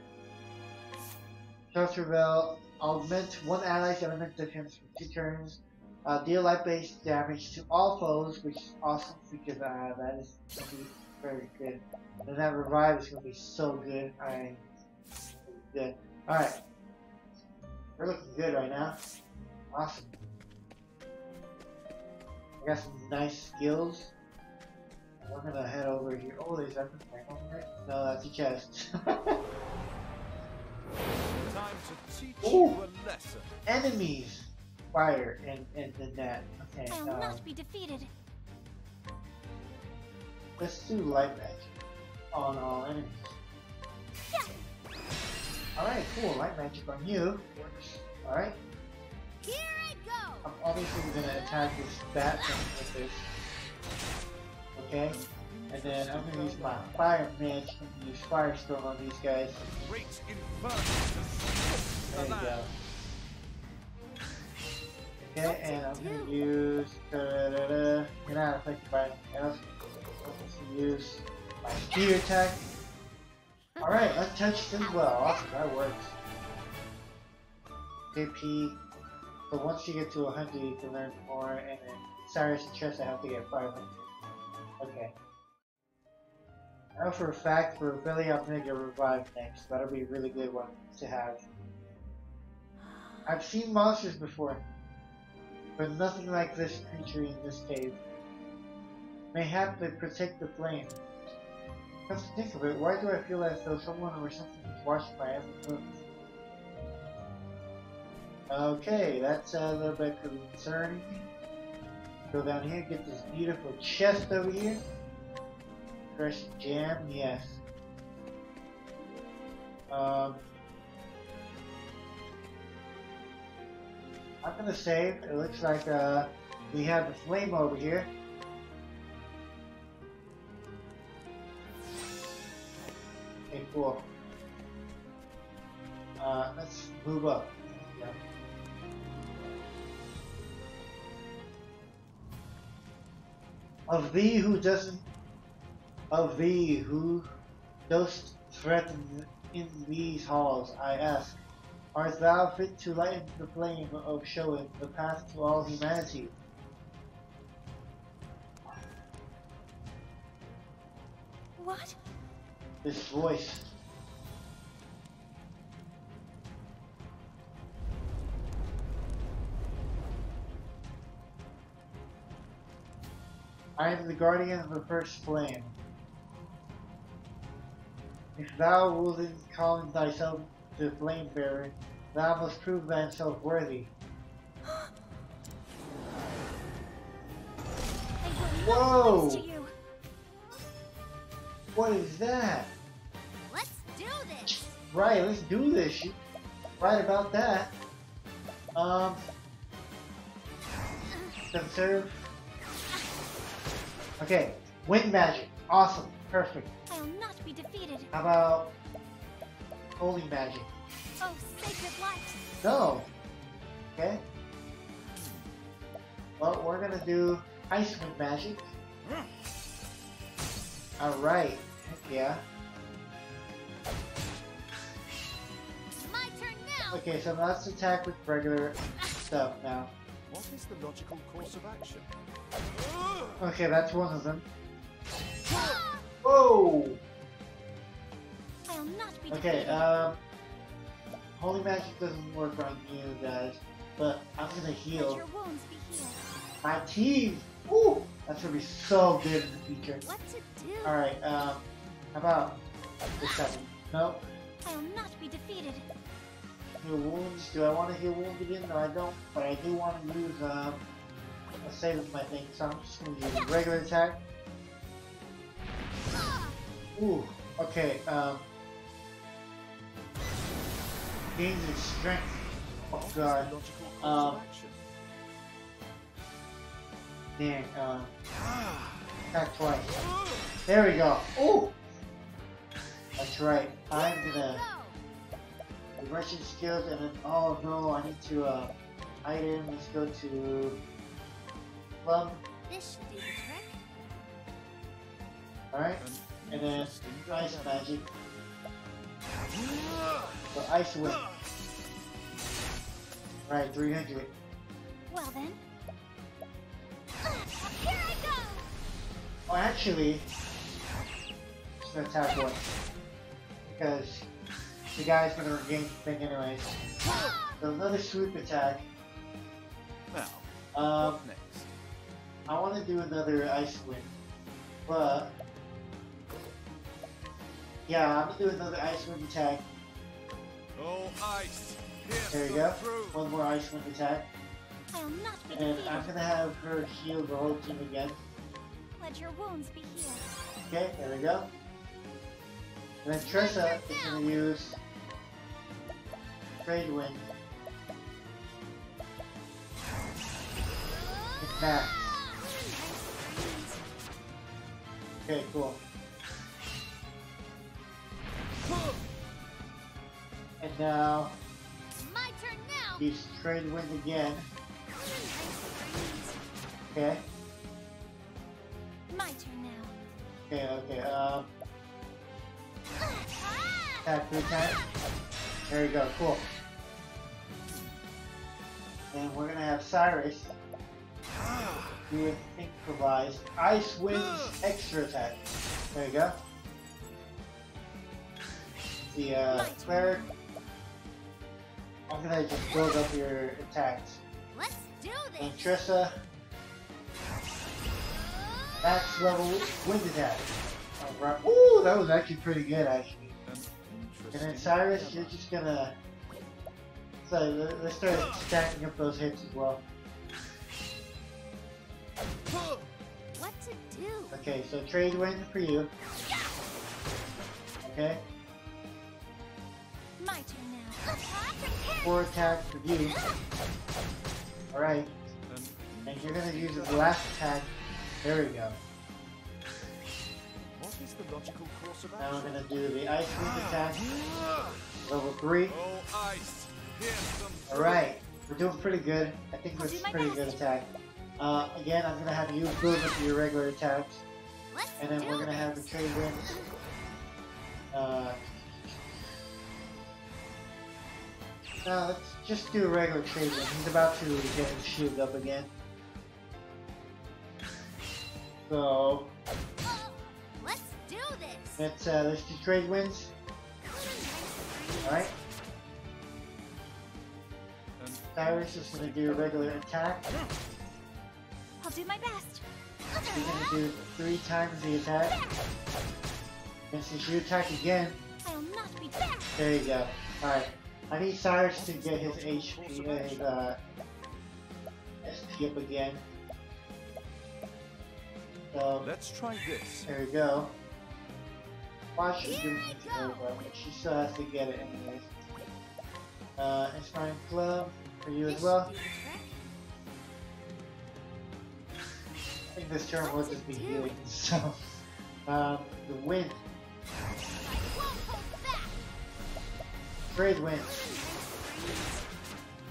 Charles Revel, augment one ally's element defense for two turns. Uh, deal light-based damage to all foes, which is awesome because uh, that is gonna be very good. And that revive is gonna be so good. I good. All right, we're looking good right now. Awesome. I got some nice skills. We're gonna head over here. Oh, there's weapon right over there. No, that's a chest. Time to teach Ooh. you a lesson. Enemies fire in, in the net. Okay, I will um, not be defeated. let's do light magic on all enemies. Alright, cool. Light magic on you. Alright. Here I go. I'm obviously gonna attack this bat thing with this. Okay? And then I'm gonna use my fire mage and use firestorm on these guys. Great inferno to There the you go. Okay, and I'm gonna use da da da da. You're not affected by anything else. I'm gonna use my spear attack. Alright, untouched as well. Awesome, that works. KP. So once you get to 100, you can learn more, and then Cyrus and Tress, I have to get 500. Okay. Now for a fact, for Billy, I'm gonna get revived next. That'll be a really good one to have. I've seen monsters before, but nothing like this creature in this cave. Mayhap they protect the flame. Come to think of it, why do I feel as though someone or something is watching my every move? Okay, that's a little bit concerning. Go down here, get this beautiful chest over here. Fresh jam, yes. Um, I'm gonna save. It looks like uh, we have the flame over here. Okay, cool. Uh, let's move up. Of thee who doesn't, of thee who dost threaten in these halls, I ask, art thou fit to lighten the flame of showing the path to all humanity? What? This voice. I am the guardian of the first flame. If thou wilt call thyself the flame bearer, thou must prove thyself worthy. Whoa! not lose to you. What is that? Let's do this. Right, let's do this. Right about that. Um, conserve. Okay, wind magic. Awesome. Perfect. I'll not be defeated. How about holy magic? Oh, sacred light. No. Okay. Well, we're gonna do ice wind magic. Hmm. Alright. Heck yeah. My turn now. Okay, so let's attack with regular stuff now. What is the logical course of action? Okay, that's one of them. Whoa! I'll not be Okay, defeated. um, holy magic doesn't work on you guys, but I'm gonna Let heal your wounds be healed. my team. Ooh, that's gonna be so good in the future. What to do? All right, um, how about this second? Nope. I'll not be defeated. Heal wounds. Do I want to heal wounds again? No, I don't. But I do want to use um, a save of my thing, so I'm just gonna use regular attack. Ooh. Okay. Um. Gains its strength. Oh god. Um. Dang. Um. Attack twice. There we go. Ooh. That's right. I'm gonna I Russian skills and then oh no, I need to uh item. Let's go to plum. This should do the trick. All right. And then ice magic. So ice wind. Right, 300. Well then. Here I go. Oh, actually, just gonna attack one because the guy's gonna regain the thing anyways. So another swoop attack. Now, Um, next? I want to do another ice wind, but yeah, I'm gonna do another ice wind attack. Oh, ice. There you go. One more ice wind attack, I'll not and defeated. I'm gonna have her heal the whole team again. Let your wounds be healed. Okay, there we go. And then Tressa is gonna use Trade Wind. It's back. Okay, cool. And now My turn now. use Trade Wind again. Okay, My turn now. okay, okay. Um, Ah! attack three times. There you go, cool. And we're gonna have Cyrus do an improvised Ice Wind's extra attack. There you go. The uh, cleric. I'm gonna just build up your attacks. Let's do this. And. Tressa, max level wind attack. Alright. Ooh, that was actually pretty good, actually. An And then Cyrus, you're just gonna So let- let's start stacking up those hits as well. What to do? Okay, so trade win for you. Okay, My turn now. four attacks for you. Alright, and you're gonna use the last attack. There we go. what is the logical course of Now we're gonna do the ice wind attack. Level three. Oh, ice. Pierce them through. Alright, we're doing pretty good. I think I'll it's do pretty good attack. Uh, again, I'm gonna have you build up your regular attacks, and then we're gonna have the this. trade winds. Uh, no, let's just do a regular trade win. He's about to get his shield up again. So Let's do this. Let's uh, let's do trade wins. Alright, And Cyrus is gonna do a regular attack. I'll do my best. He's gonna do three times the attack. And since you attack again, I'll not be back. there you go. Alright. I need Cyrus to get his HP, uh, his uh, SP up again. So, let's try this. there we go. Why should give it to her, but she still has to get it anyways. Uh, Inspiring Club for you as well. I think this turn will just be healing, so. Um, the wind. Trade wind.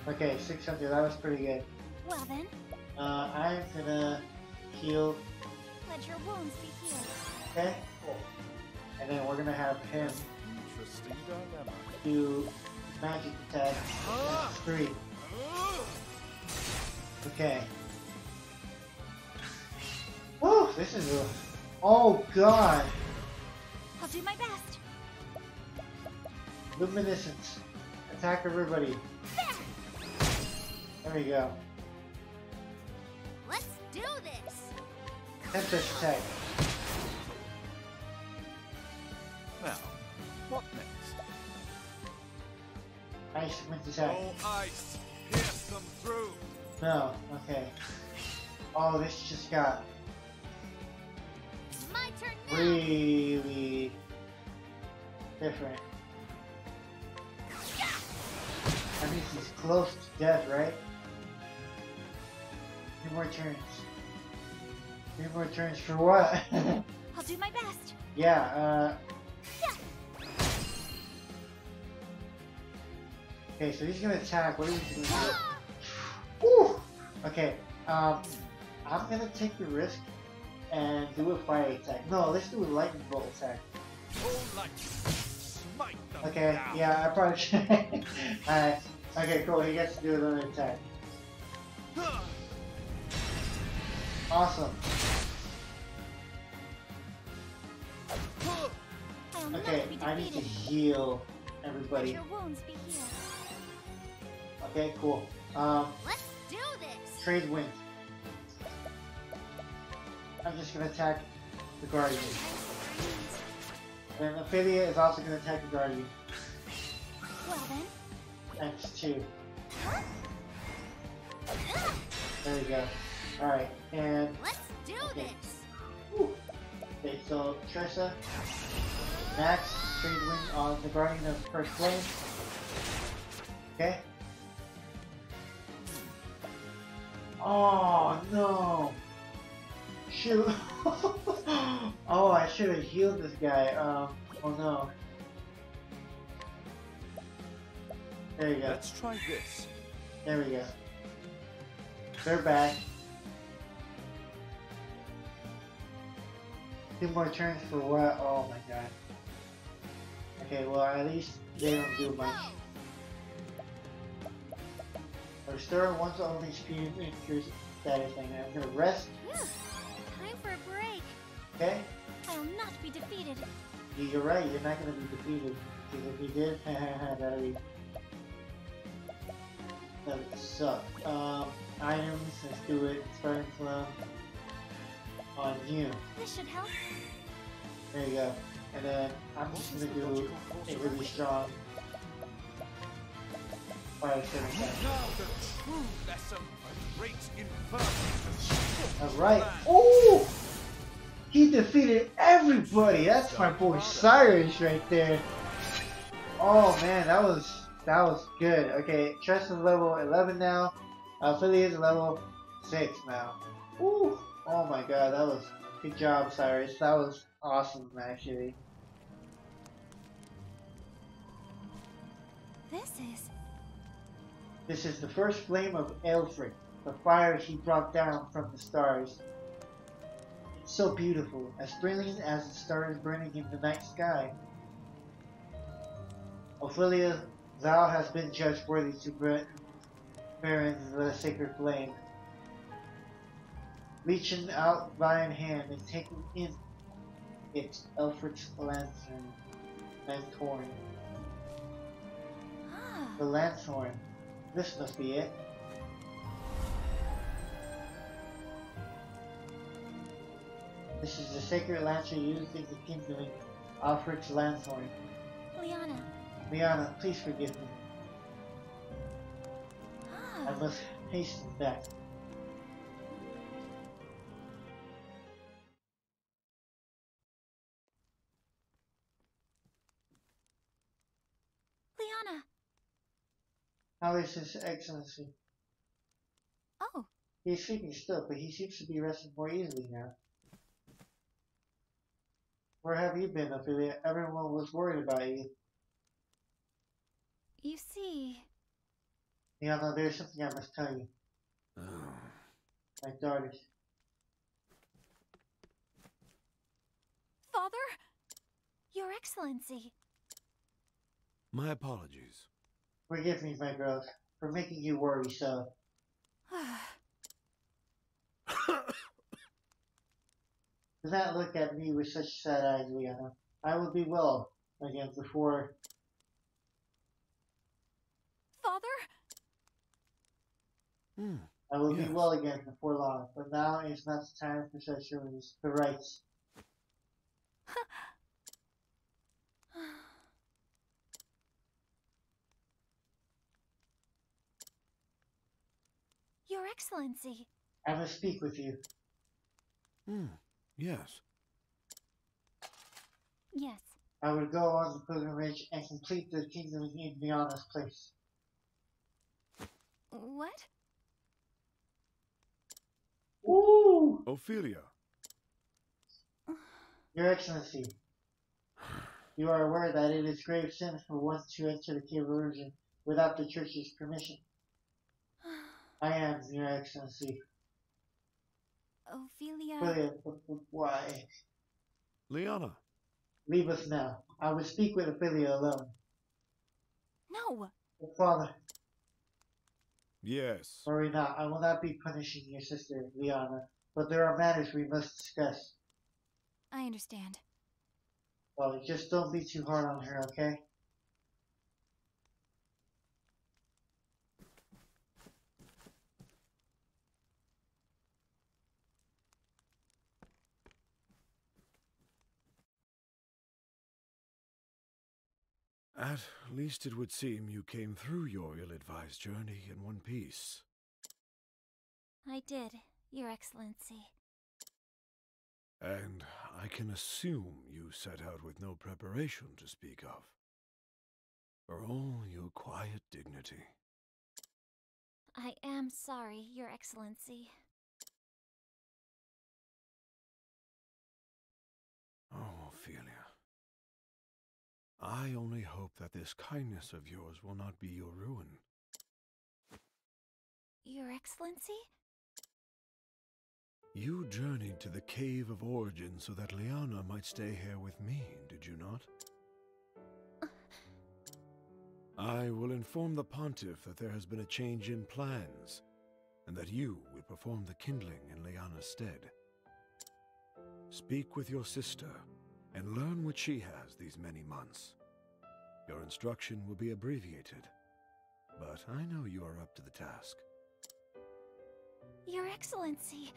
Okay, 600, that was pretty good. Well then, Uh, I'm gonna heal, let your wounds be healed. okay? And then we're gonna have him do magic attack. That's three. Okay. Woo, this is a... Oh god! I'll do my best. Luminescence. Attack everybody. There we go. Let's do this. Tempest attack. Now, what next? Ice wind attack. Oh, ice. Pierce them through. No, okay. Oh, this just got My turn now. really different. That means he's close to death, right? Three more turns. Three more turns for what? I'll do my best. yeah, uh... Okay, so he's gonna attack. What are we gonna do? Woo! Okay, um, I'm gonna take the risk and do a fire attack. No, let's do a lightning bolt attack. Light. Smite them Okay, yeah, I probably should. Alright, okay, cool. He gets to do another attack. Awesome. Okay, I need to heal everybody. your wounds be healed. Okay, cool. Um, Let's do this. trade wind. I'm just gonna attack the guardian. And Ophilia is also gonna attack the guardian. Well then, Times two. There we go. Alright, and let's do Okay. this. Okay, so Tressa, Max, trade win on the Guardian of First Flame. Okay. Oh no! Shoot! oh, I should have healed this guy. Um, oh no. There you go. Let's try this. There we go. They're back. Two more turns for what? Oh my god. Okay, well at least they don't do much. Restore one's own HP increase status thing. I'm gonna rest. Time for a break. okay? I'll not be defeated. You're right, you're not gonna be defeated. Because if you did, that'd be... That would suck. Um, items, let's do it. Starting from... On you. This should help. There you go. And then I'm just gonna do a really strong fire service. Alright. Oh! He defeated everybody! That's my boy Cyrus right there. Oh man, that was that was good. Okay, Tress is level 11 now. Ophilia is level 6 now. Ooh! Oh my god, that was good job, Cyrus. That was awesome actually. This is. This is the first flame of Aelfric, the fire he brought down from the stars. It's so beautiful, as brilliant as the stars burning in the night sky. Ophilia, thou hast been judged worthy to bear bear the sacred flame. Reaching out thine hand and taking in it Aelfric's lantern, lanthorn. The lanthorn. This must be it. This is the sacred lantern used in the kindling Aelfric's lanthorn. Lianna. Lianna, please forgive me. I Ah, must hasten back. Oh, How is His Excellency? Oh, He's is sleeping still, but he seems to be resting more easily now. Where have you been, Ophilia? Everyone was worried about you. you see. Lianna, there's something I must tell you. Oh, My daughters. Father? Your Excellency. my apologies. Forgive me, my girls, for making you worry so. Do not look at me with such sad eyes, Lianna. I will be well again before. Father? Hmm. I will Yes. be well again before long. But now is not the time for such worries. The rights. Your Excellency. I must speak with you. Hmm. Yes. Yes. I will go on the pilgrimage and complete the kingdom in Lianna's place. What? Ooh! Ophilia. Your Excellency, you are aware that it is grave sin for one to enter the cave of origin without the church's permission. I am, Your Excellency. Ophilia. Brilliant, but, but why? Lianna. Leave us now. I will speak with Ophilia alone. No. But father, Yes. worry not. I will not be punishing your sister, Lianna. But there are matters we must discuss. I understand. Well, just don't be too hard on her, okay? At least it would seem you came through your ill-advised journey in one piece. I did, Your Excellency. And I can assume you set out with no preparation to speak of. For all your quiet dignity. I am sorry, Your Excellency. Oh. I only hope that this kindness of yours will not be your ruin. Your Excellency? You journeyed to the Cave of Origin so that Lianna might stay here with me, did you not? Uh. I will inform the Pontiff that there has been a change in plans, and that you will perform the kindling in Lianna's stead. Speak with your sister, and learn what she has these many months. Your instruction will be abbreviated, but I know you are up to the task. Your Excellency!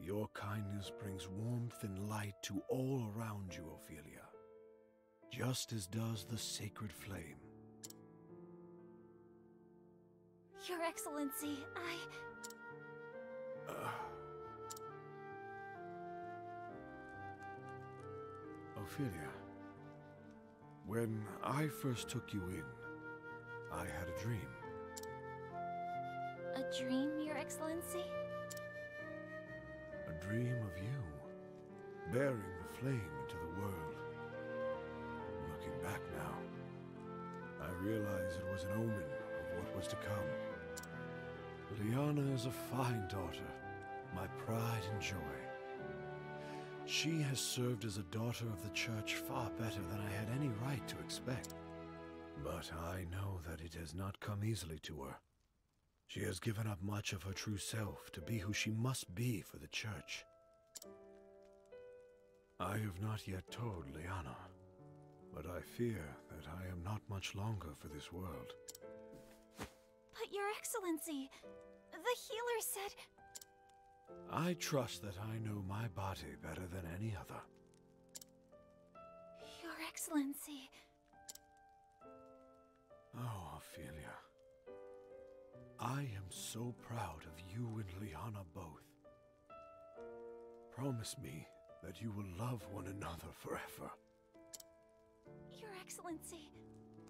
Your kindness brings warmth and light to all around you, Ophilia, just as does the sacred flame. Your Excellency, I... Uh, Ophilia, when I first took you in, I had a dream. A dream, Your Excellency? A dream of you, bearing the flame into the world. Looking back now, I realize it was an omen of what was to come. Lianna is a fine daughter, my pride and joy. She has served as a daughter of the Church far better than I had any right to expect. But I know that it has not come easily to her. She has given up much of her true self to be who she must be for the Church. I have not yet told Lianna, but I fear that I am not much longer for this world. But Your Excellency, the healer said... I trust that I know my body better than any other. Your Excellency... Oh, Ophilia. I am so proud of you and Lianna both. Promise me that you will love one another forever. Your Excellency,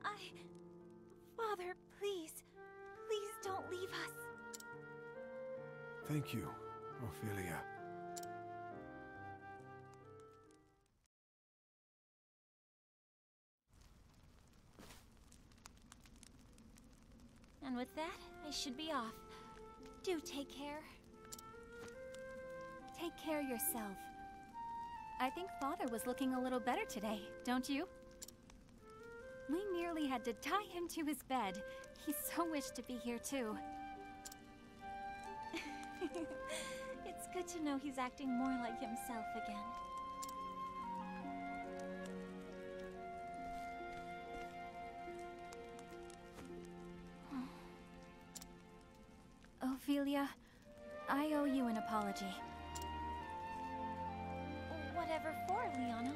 I... Father, please, please don't leave us. Thank you, Ophilia. And with that, I should be off. Do take care. Take care yourself. I think Father was looking a little better today, don't you? We nearly had to tie him to his bed. He so wished to be here too. good to know he's acting more like himself again. Oh, Ophilia, I owe you an apology. Whatever for, Lianna?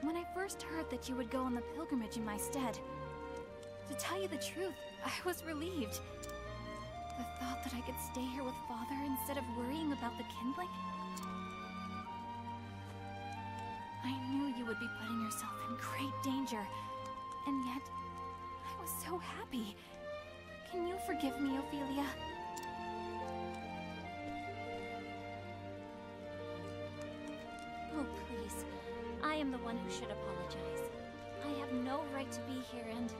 When I first heard that you would go on the pilgrimage in my stead, to tell you the truth, I was relieved. The thought that I could stay here with Father instead of worrying about the kindling. I knew you would be putting yourself in great danger, and yet, I was so happy. Can you forgive me, Ophilia? Oh, please. I am the one who should apologize. I have no right to be here and,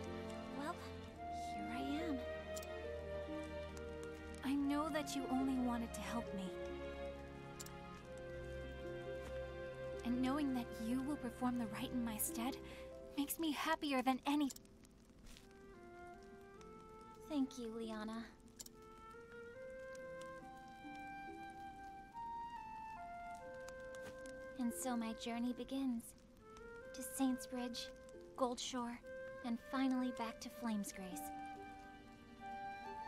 I know that you only wanted to help me. And knowing that you will perform the right in my stead makes me happier than any- Thank you, Lianna. And so my journey begins. To Saint's Saintsbridge, Goldshore, and finally back to Flamesgrace.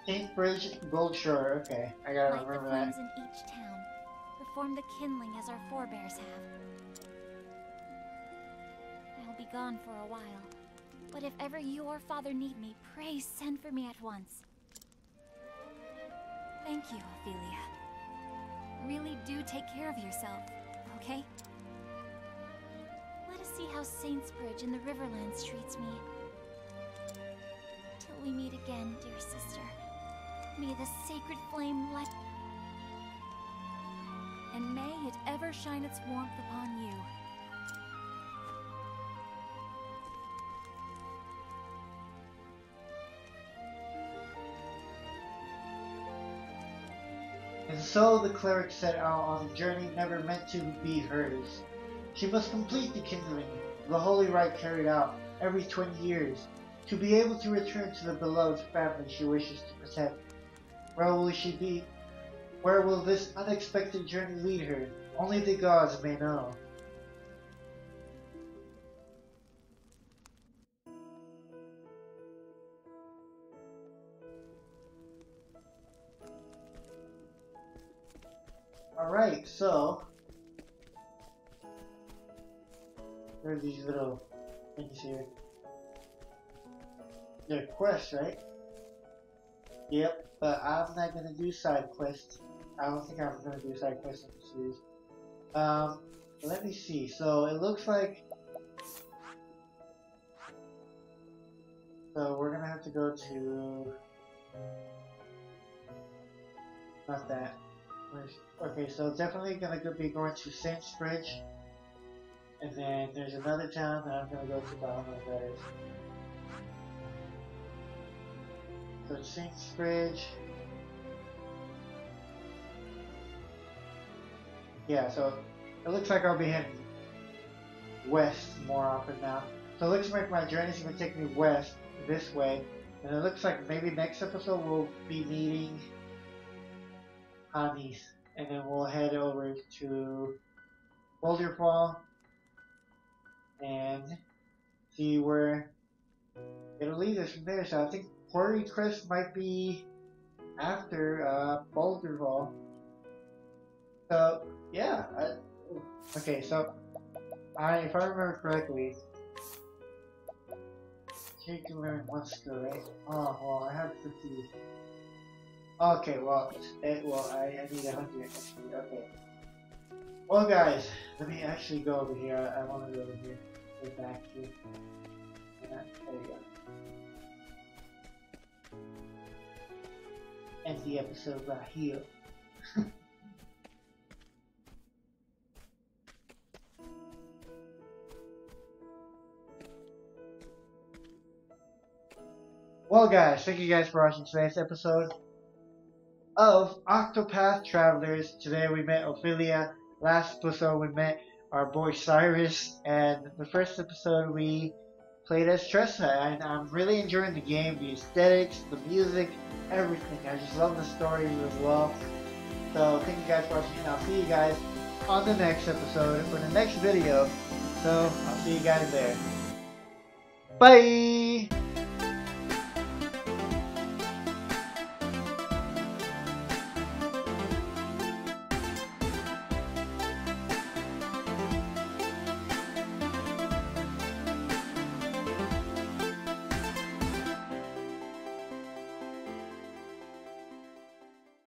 Saintbridge, Goldshore. Okay, I gotta Light the remember flames that. in each town. Perform the kindling as our forebears have. I'll be gone for a while. But if ever you or father need me, pray send for me at once. Thank you, Ophilia. Really do take care of yourself, okay? Let us see how Saintsbridge in the Riverlands treats me. Till we meet again, dear sister. May the sacred flame light. And may it ever shine its warmth upon you. And so the cleric set out on a journey never meant to be hers. She must complete the kindling, the holy rite carried out every 20 years, to be able to return to the beloved family she wishes to protect. Where will she be? Where will this unexpected journey lead her? Only the gods may know. Alright, so there are these little things here. They're quests, right? Yep, but I'm not gonna do side quests. I don't think I'm gonna do side quests in the series. Um, let me see. So it looks like. So we're gonna have to go to. Not that. Okay, so definitely gonna go- be going to Saintsbridge. And then there's another town that I'm gonna go to, but I don't know is. Saintsbridge. Yeah, so it looks like I'll be heading west more often now. So it looks like my journey's gonna take me west this way. And it looks like maybe next episode we'll be meeting H'aanit. And then we'll head over to Bolderfall and see where it'll lead us from there. So I think Quarrycrest might be after uh. So yeah. I, okay, so I if I remember correctly, you can learn one right? Oh well, I have fifty. Okay, well, it, well, I, I need a hundred XP. Okay. Well, guys, let me actually go over here. I, I want to go over here. Get back here. Yeah, there you go. End the episode right here. Well, guys, thank you guys for watching today's episode of Octopath Travelers. Today we met Ophilia. Last episode we met our boy Cyrus, and the first episode we played as Tressa. And I'm really enjoying the game, the aesthetics, the music, everything. I just love the story as well. So thank you guys for watching, and I'll see you guys on the next episode for the next video. So I'll see you guys there. Bye.